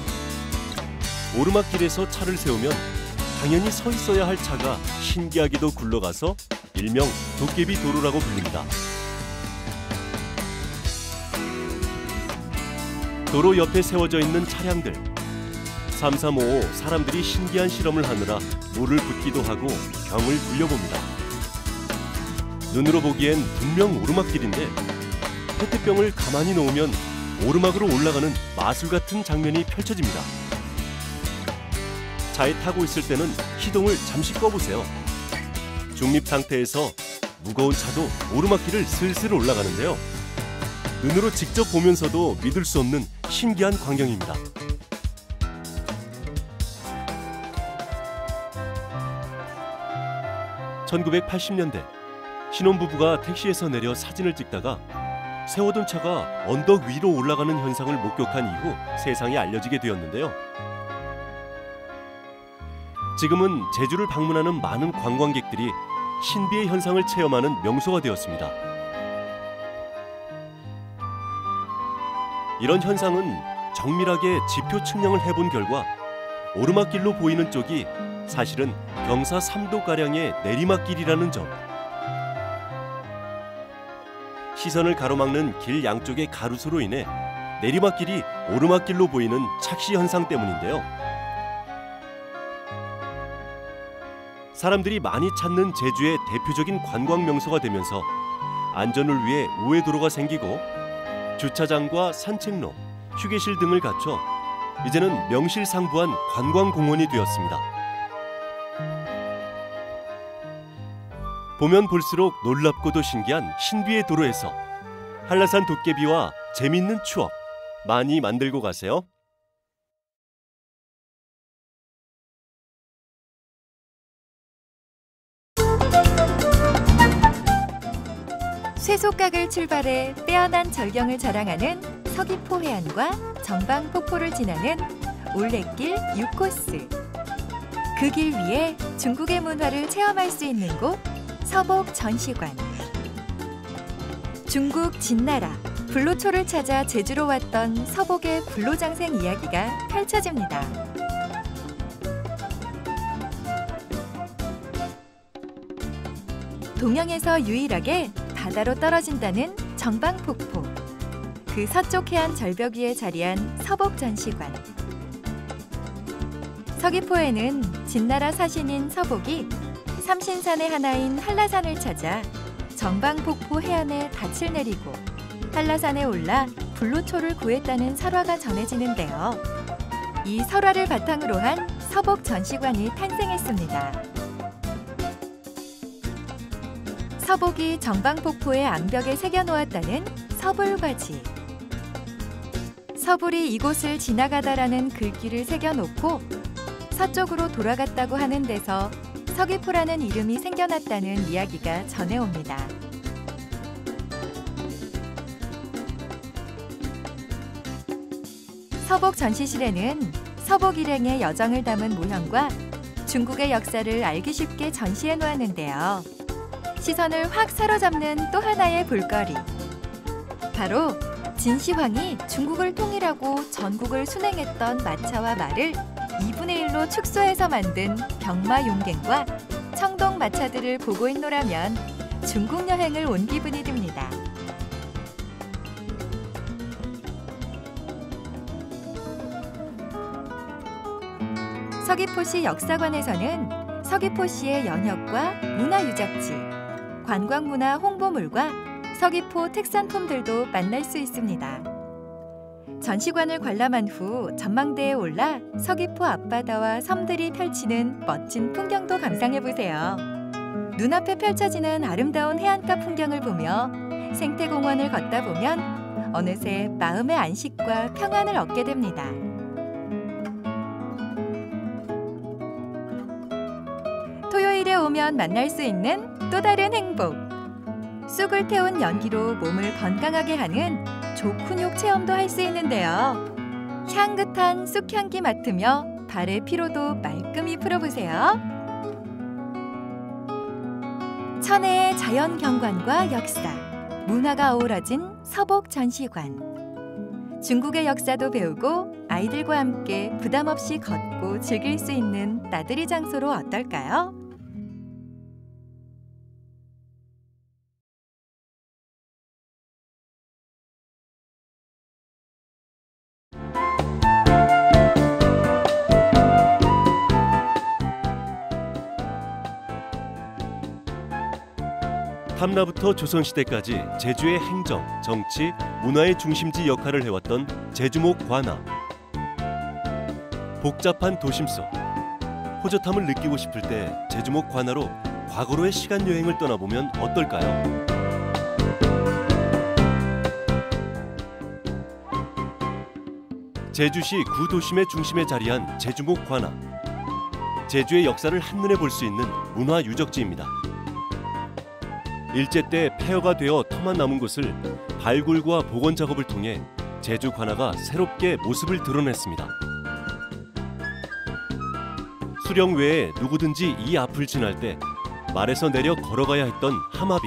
오르막길에서 차를 세우면 당연히 서 있어야 할 차가 신기하게도 굴러가서 일명 도깨비 도로라고 불립니다. 도로 옆에 세워져 있는 차량들. 삼삼오오 사람들이 신기한 실험을 하느라 물을 붓기도 하고 병을 굴려봅니다. 눈으로 보기엔 분명 오르막길인데 페트병을 가만히 놓으면 오르막으로 올라가는 마술 같은 장면이 펼쳐집니다. 차에 타고 있을 때는 시동을 잠시 꺼보세요. 중립 상태에서 무거운 차도 오르막길을 슬슬 올라가는데요. 눈으로 직접 보면서도 믿을 수 없는 신기한 광경입니다. (1980년대) 신혼부부가 택시에서 내려 사진을 찍다가 세워둔 차가 언덕 위로 올라가는 현상을 목격한 이후 세상에 알려지게 되었는데요. 지금은 제주를 방문하는 많은 관광객들이 신비의 현상을 체험하는 명소가 되었습니다. 이런 현상은 정밀하게 지표 측량을 해본 결과 오르막길로 보이는 쪽이 사실은 경사 3도 가량의 내리막길이라는 점. 시선을 가로막는 길 양쪽의 가로수로 인해 내리막길이 오르막길로 보이는 착시 현상 때문인데요. 사람들이 많이 찾는 제주의 대표적인 관광 명소가 되면서 안전을 위해 우회도로가 생기고 주차장과 산책로, 휴게실 등을 갖춰 이제는 명실상부한 관광공원이 되었습니다. 보면 볼수록 놀랍고도 신기한 신비의 도로에서 한라산 도깨비와 재밌는 추억 많이 만들고 가세요. 채소각을 출발해 빼어난 절경을 자랑하는 서귀포 해안과 전방 폭포를 지나는 올레길 6코스. 그 길 위에 중국의 문화를 체험할 수 있는 곳 서복 전시관. 중국 진나라 불로초를 찾아 제주로 왔던 서복의 불로장생 이야기가 펼쳐집니다. 동양에서 유일하게 바다로 떨어진다는 정방폭포. 그 서쪽 해안 절벽 위에 자리한 서복전시관. 서귀포에는 진나라 사신인 서복이 삼신산의 하나인 한라산을 찾아 정방폭포 해안에 닻을 내리고 한라산에 올라 불로초를 구했다는 설화가 전해지는데요. 이 설화를 바탕으로 한 서복 전시관이 탄생했습니다. 서복이 정방폭포의 암벽에 새겨놓았다는 서불과지. 서불이 이곳을 지나가다라는 글귀를 새겨놓고 서쪽으로 돌아갔다고 하는 데서 서귀포라는 이름이 생겨났다는 이야기가 전해옵니다. 서복 전시실에는 서복 일행의 여정을 담은 모형과 중국의 역사를 알기 쉽게 전시해 놓았는데요. 시선을 확 사로잡는 또 하나의 볼거리. 바로 진시황이 중국을 통일하고 전국을 순행했던 마차와 말을 2분의 1로 축소해서 만든 병마 용갱과 청동 마차들을 보고 있노라면 중국 여행을 온 기분이 듭니다. 서귀포시 역사관에서는 서귀포시의 연혁과 문화유적지, 관광문화 홍보물과 서귀포 특산품들도 만날 수 있습니다. 전시관을 관람한 후 전망대에 올라 서귀포 앞바다와 섬들이 펼치는 멋진 풍경도 감상해 보세요. 눈앞에 펼쳐지는 아름다운 해안가 풍경을 보며 생태공원을 걷다 보면 어느새 마음의 안식과 평안을 얻게 됩니다. 토요일에 오면 만날 수 있는 또 다른 행복. 쑥을 태운 연기로 몸을 건강하게 하는 조훈육 체험도 할 수 있는데요. 향긋한 쑥향기 맡으며 발의 피로도 말끔히 풀어보세요. 천혜의 자연 경관과 역사, 문화가 어우러진 서복 전시관. 중국의 역사도 배우고 아이들과 함께 부담 없이 걷고 즐길 수 있는 나들이 장소로 어떨까요? 탐나부터 조선시대까지 제주의 행정, 정치, 문화의 중심지 역할을 해왔던 제주목 관아. 복잡한 도심 속 호젓함을 느끼고 싶을 때 제주목 관아로 과거로의 시간 여행을 떠나보면 어떨까요? 제주시 구도심의 중심에 자리한 제주목 관아. 제주의 역사를 한눈에 볼 수 있는 문화 유적지입니다. 일제 때 폐허가 되어 터만 남은 곳을 발굴과 복원 작업을 통해 제주 관아가 새롭게 모습을 드러냈습니다. 수령 외에 누구든지 이 앞을 지날 때 말에서 내려 걸어가야 했던 하마비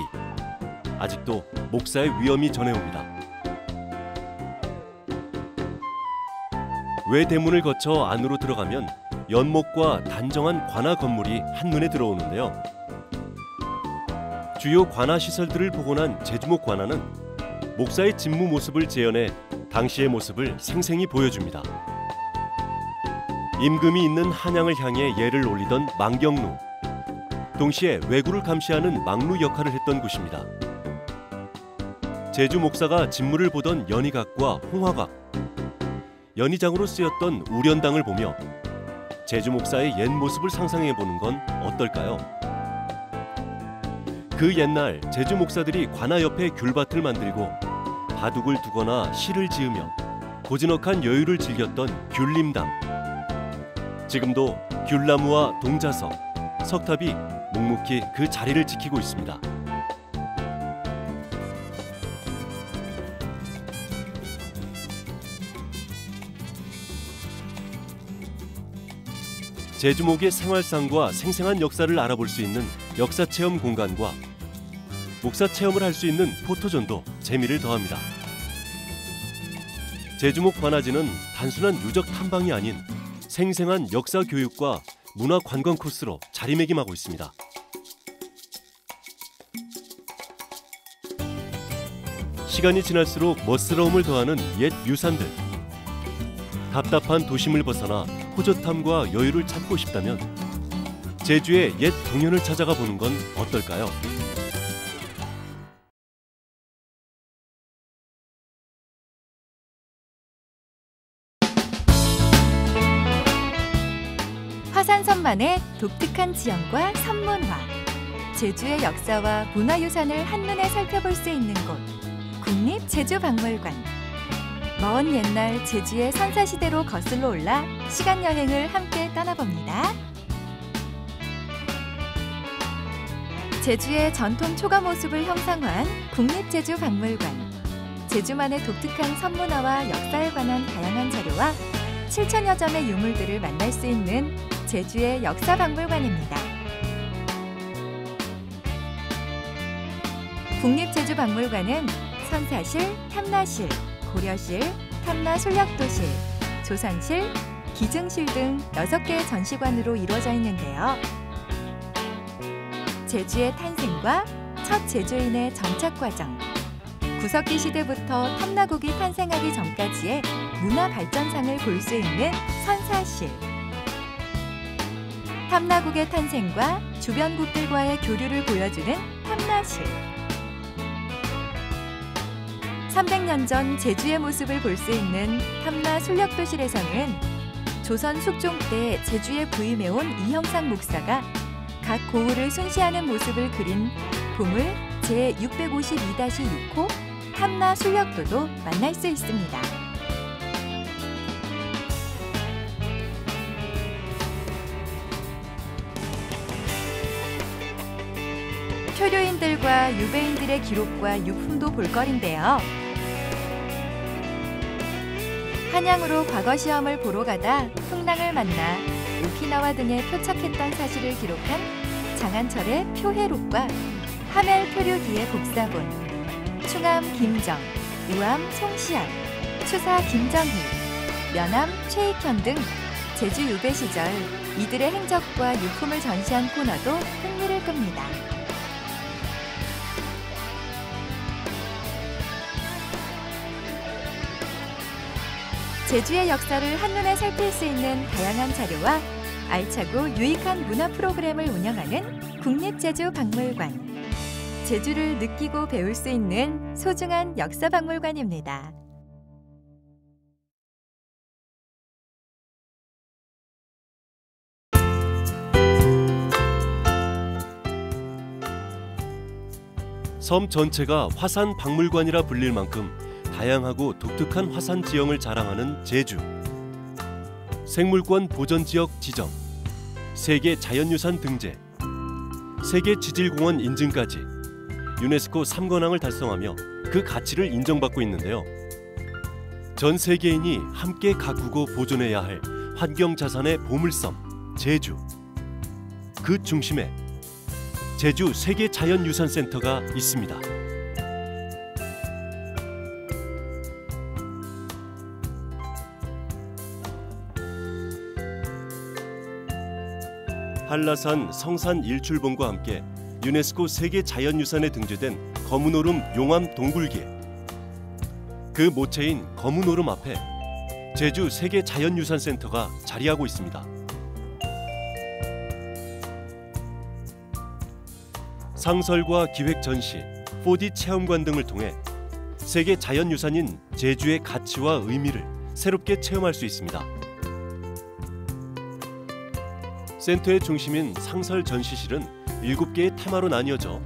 아직도 목사의 위험이 전해옵니다. 외대문을 거쳐 안으로 들어가면 연못과 단정한 관아 건물이 한눈에 들어오는데요. 주요 관아 시설들을 복원한 제주목 관아는 목사의 진무 모습을 재현해 당시의 모습을 생생히 보여줍니다. 임금이 있는 한양을 향해 예를 올리던 망경루. 동시에 왜구를 감시하는 망루 역할을 했던 곳입니다. 제주 목사가 진무를 보던 연희각과 홍화각, 연희장으로 쓰였던 우련당을 보며 제주 목사의 옛 모습을 상상해 보는 건 어떨까요? 그 옛날 제주 목사들이 관아 옆에 귤밭을 만들고 바둑을 두거나 시를 지으며 고즈넉한 여유를 즐겼던 귤림당. 지금도 귤나무와 동자석, 석탑이 묵묵히 그 자리를 지키고 있습니다. 제주목의 생활상과 생생한 역사를 알아볼 수 있는 역사체험 공간과 목사체험을 할 수 있는 포토존도 재미를 더합니다. 제주목 관아지는 단순한 유적 탐방이 아닌 생생한 역사 교육과 문화 관광 코스로 자리매김하고 있습니다. 시간이 지날수록 멋스러움을 더하는 옛 유산들. 답답한 도심을 벗어나 호젓함과 여유를 찾고 싶다면 제주의 옛 동현을 찾아가 보는 건 어떨까요? 화산선만의 독특한 지형과 선문화, 제주의 역사와 문화유산을 한눈에 살펴볼 수 있는 곳, 국립제주박물관. 먼 옛날 제주의 선사시대로 거슬러 올라 시간 여행을 함께 떠나봅니다. 제주의 전통 초가 모습을 형상화한 국립제주박물관. 제주만의 독특한 선문화와 역사에 관한 다양한 자료와 7천여 점의 유물들을 만날 수 있는 제주의 역사박물관입니다. 국립제주박물관은 선사실, 탐나실, 고려실, 탐나 솔력도실, 조선실, 기증실 등 6개의 전시관으로 이루어져 있는데요. 제주의 탄생과 첫 제주인의 정착 과정, 구석기 시대부터 탐나국이 탄생하기 전까지의 문화 발전상을 볼 수 있는 선사실. 탐나국의 탄생과 주변국들과의 교류를 보여주는 탐나실. 300년 전 제주의 모습을 볼 수 있는 탐나 순력도실에서는 조선 숙종 때 제주에 부임해온 이형상 목사가 각 고을을 순시하는 모습을 그린 보물 제652-6호 탐나 순력도도 만날 수 있습니다. 표류인들과 유배인들의 기록과 유품도 볼거리인데요. 한양으로 과거 시험을 보러 가다 풍랑을 만나 오키나와 등에 표착했던 사실을 기록한 장한철의 표해록과 하멜 표류기의 복사본, 충암 김정, 우암 송시안, 추사 김정희, 면암 최익현 등 제주 유배 시절 이들의 행적과 유품을 전시한 코너도 흥미를 끕니다. 제주의 역사를 한눈에 살필 수 있는 다양한 자료와 알차고 유익한 문화 프로그램을 운영하는 국립제주박물관. 제주를 느끼고 배울 수 있는 소중한 역사박물관입니다. 섬 전체가 화산 박물관이라 불릴 만큼 다양하고 독특한 화산 지형을 자랑하는 제주. 생물권 보전 지역 지정, 세계 자연유산 등재, 세계 지질공원 인증까지 유네스코 3관왕을 달성하며 그 가치를 인정받고 있는데요. 전 세계인이 함께 가꾸고 보존해야 할 환경 자산의 보물섬 제주. 그 중심에 제주 세계 자연유산센터가 있습니다. 한라산 성산 일출봉과 함께 유네스코 세계 자연유산에 등재된 거문오름 용암 동굴길. 그 모체인 거문오름 앞에 제주 세계 자연유산센터가 자리하고 있습니다. 상설과 기획 전시, 4D 체험관 등을 통해 세계 자연유산인 제주의 가치와 의미를 새롭게 체험할 수 있습니다. 센터의 중심인 상설 전시실은 7개의 테마로 나뉘어져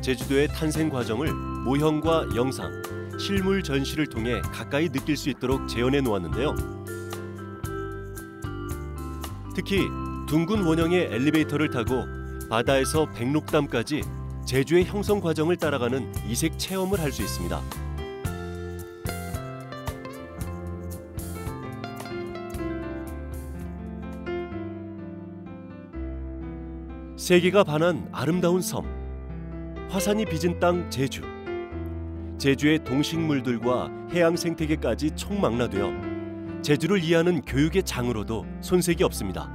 제주도의 탄생 과정을 모형과 영상, 실물 전시를 통해 가까이 느낄 수 있도록 재현해 놓았는데요. 특히 둥근 원형의 엘리베이터를 타고 바다에서 백록담까지 제주의 형성 과정을 따라가는 이색 체험을 할 수 있습니다. 세계가 반한 아름다운 섬, 화산이 빚은 땅 제주. 제주의 동식물들과 해양 생태계까지 총망라되어 제주를 이해하는 교육의 장으로도 손색이 없습니다.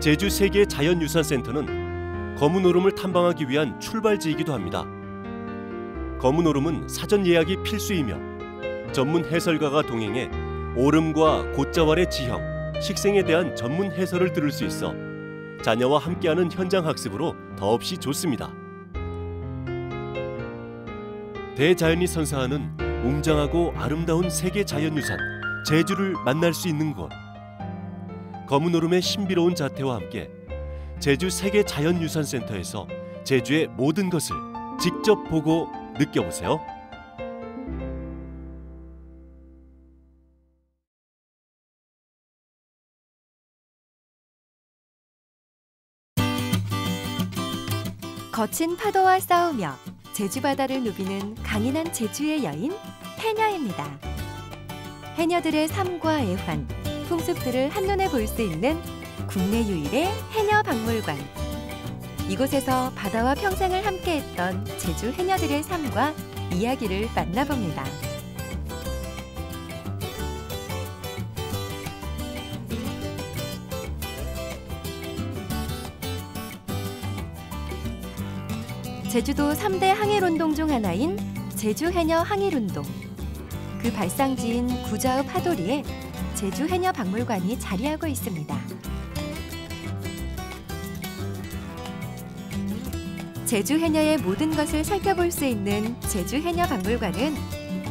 제주 세계 자연유산센터는 검은 오름을 탐방하기 위한 출발지이기도 합니다. 검은 오름은 사전 예약이 필수이며 전문 해설가가 동행해 오름과 곶자왈의 지형, 식생에 대한 전문 해설을 들을 수 있어 자녀와 함께하는 현장 학습으로 더없이 좋습니다. 대자연이 선사하는 웅장하고 아름다운 세계 자연유산 제주를 만날 수 있는 곳. 검은 오름의 신비로운 자태와 함께 제주 세계 자연유산센터에서 제주의 모든 것을 직접 보고 느껴보세요. 거친 파도와 싸우며 제주 바다를 누비는 강인한 제주의 여인 해녀입니다. 해녀들의 삶과 애환, 풍습들을 한눈에 볼 수 있는 국내 유일의 해녀 박물관. 이곳에서 바다와 평생을 함께했던 제주 해녀들의 삶과 이야기를 만나봅니다. 제주도 3대 항해운동 중 하나인 제주해녀 항해운동. 그 발상지인 구자읍 하도리에 제주해녀 박물관이 자리하고 있습니다. 제주해녀의 모든 것을 살펴볼 수 있는 제주해녀 박물관은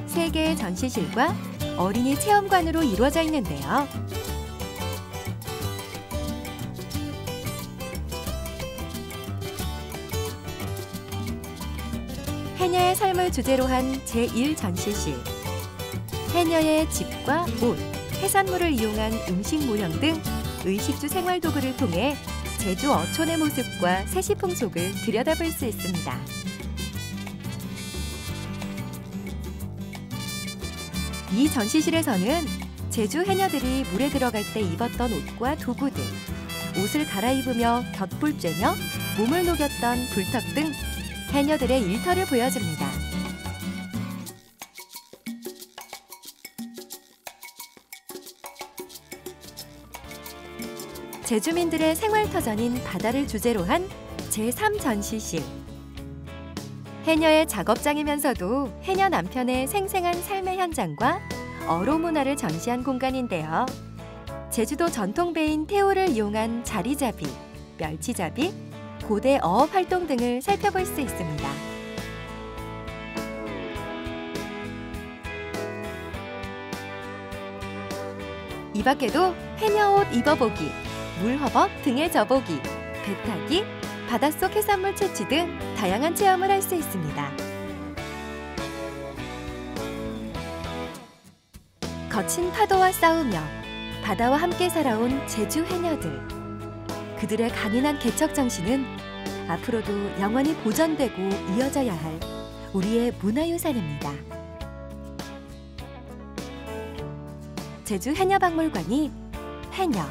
세 개의 전시실과 어린이 체험관으로 이루어져 있는데요. 삶을 주제로 한 제1전시실. 해녀의 집과 옷, 해산물을 이용한 음식 모형 등 의식주 생활 도구를 통해 제주 어촌의 모습과 세시 풍속을 들여다볼 수 있습니다. 이 전시실에서는 제주 해녀들이 물에 들어갈 때 입었던 옷과 도구들, 옷을 갈아입으며 곁불 쬐며 몸을 녹였던 불턱 등 해녀들의 일터를 보여줍니다. 제주민들의 생활터전인 바다를 주제로 한 제3전시실. 해녀의 작업장이면서도 해녀 남편의 생생한 삶의 현장과 어로 문화를 전시한 공간인데요. 제주도 전통 배인 태오를 이용한 자리잡이, 멸치잡이, 고대 어업 활동 등을 살펴볼 수 있습니다. 이 밖에도 해녀옷 입어보기, 물허벅 등에 접보기, 배 타기, 바닷속 해산물 채취 등 다양한 체험을 할 수 있습니다. 거친 파도와 싸우며 바다와 함께 살아온 제주 해녀들. 그들의 강인한 개척 정신은 앞으로도 영원히 보존되고 이어져야 할 우리의 문화유산입니다. 제주 해녀박물관이 해녀,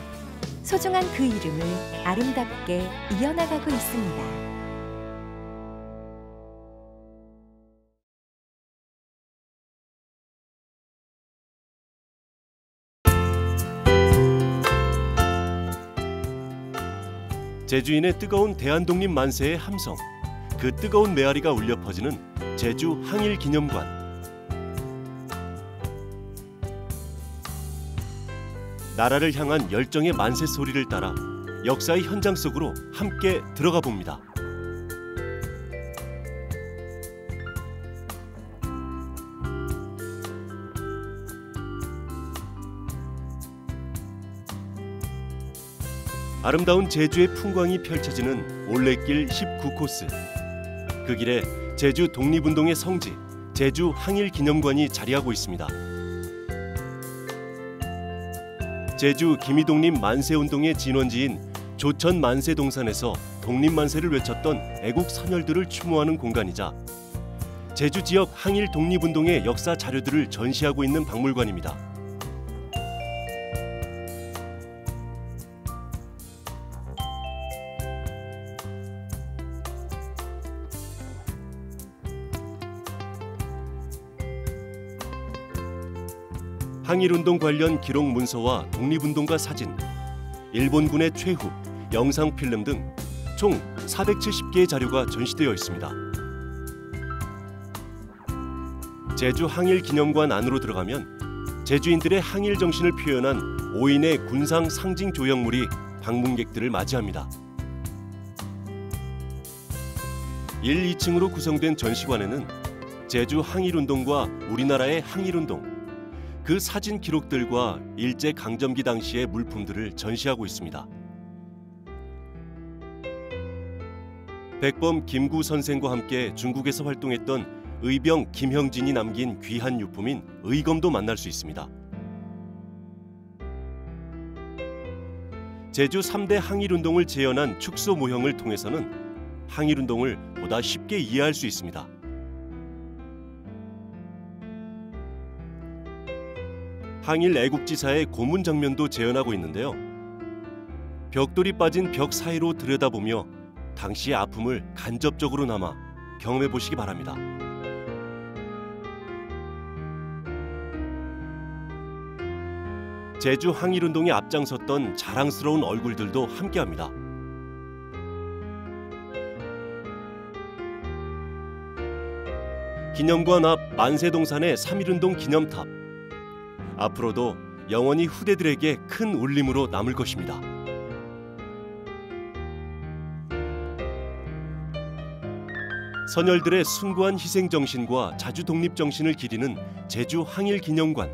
소중한 그 이름을 아름답게 이어나가고 있습니다. 제주인의 뜨거운 대한독립 만세의 함성, 그 뜨거운 메아리가 울려 퍼지는 제주 항일 기념관. 나라를 향한 열정의 만세 소리를 따라 역사의 현장 속으로 함께 들어가 봅니다. 아름다운 제주의 풍광이 펼쳐지는 올레길 19코스. 그 길에 제주 독립운동의 성지, 제주 항일 기념관이 자리하고 있습니다. 제주 기미독립 만세운동의 진원지인 조천 만세동산에서 독립만세를 외쳤던 애국 선열들을 추모하는 공간이자 제주 지역 항일 독립운동의 역사 자료들을 전시하고 있는 박물관입니다. 항일운동 관련 기록 문서와 독립운동가 사진, 일본군의 최후, 영상 필름 등 총 470개의 자료가 전시되어 있습니다. 제주 항일 기념관 안으로 들어가면 제주인들의 항일 정신을 표현한 5인의 군상 상징 조형물이 방문객들을 맞이합니다. 1, 2층으로 구성된 전시관에는 제주 항일운동과 우리나라의 항일운동, 그 사진 기록들과 일제 강점기 당시의 물품들을 전시하고 있습니다. 백범 김구 선생과 함께 중국에서 활동했던 의병 김형진이 남긴 귀한 유품인 의검도 만날 수 있습니다. 제주 3대 항일운동을 재현한 축소 모형을 통해서는 항일운동을 보다 쉽게 이해할 수 있습니다. 항일 애국지사의 고문 장면도 재현하고 있는데요. 벽돌이 빠진 벽 사이로 들여다보며 당시의 아픔을 간접적으로 남아 경험해 보시기 바랍니다. 제주 항일운동에 앞장섰던 자랑스러운 얼굴들도 함께합니다. 기념관 앞 만세동산의 3.1운동 기념탑. 앞으로도 영원히 후대들에게 큰 울림으로 남을 것입니다. 선열들의 숭고한 희생 정신과 자주 독립 정신을 기리는 제주 항일 기념관.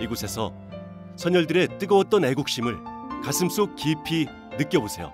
이곳에서 선열들의 뜨거웠던 애국심을 가슴속 깊이 느껴보세요.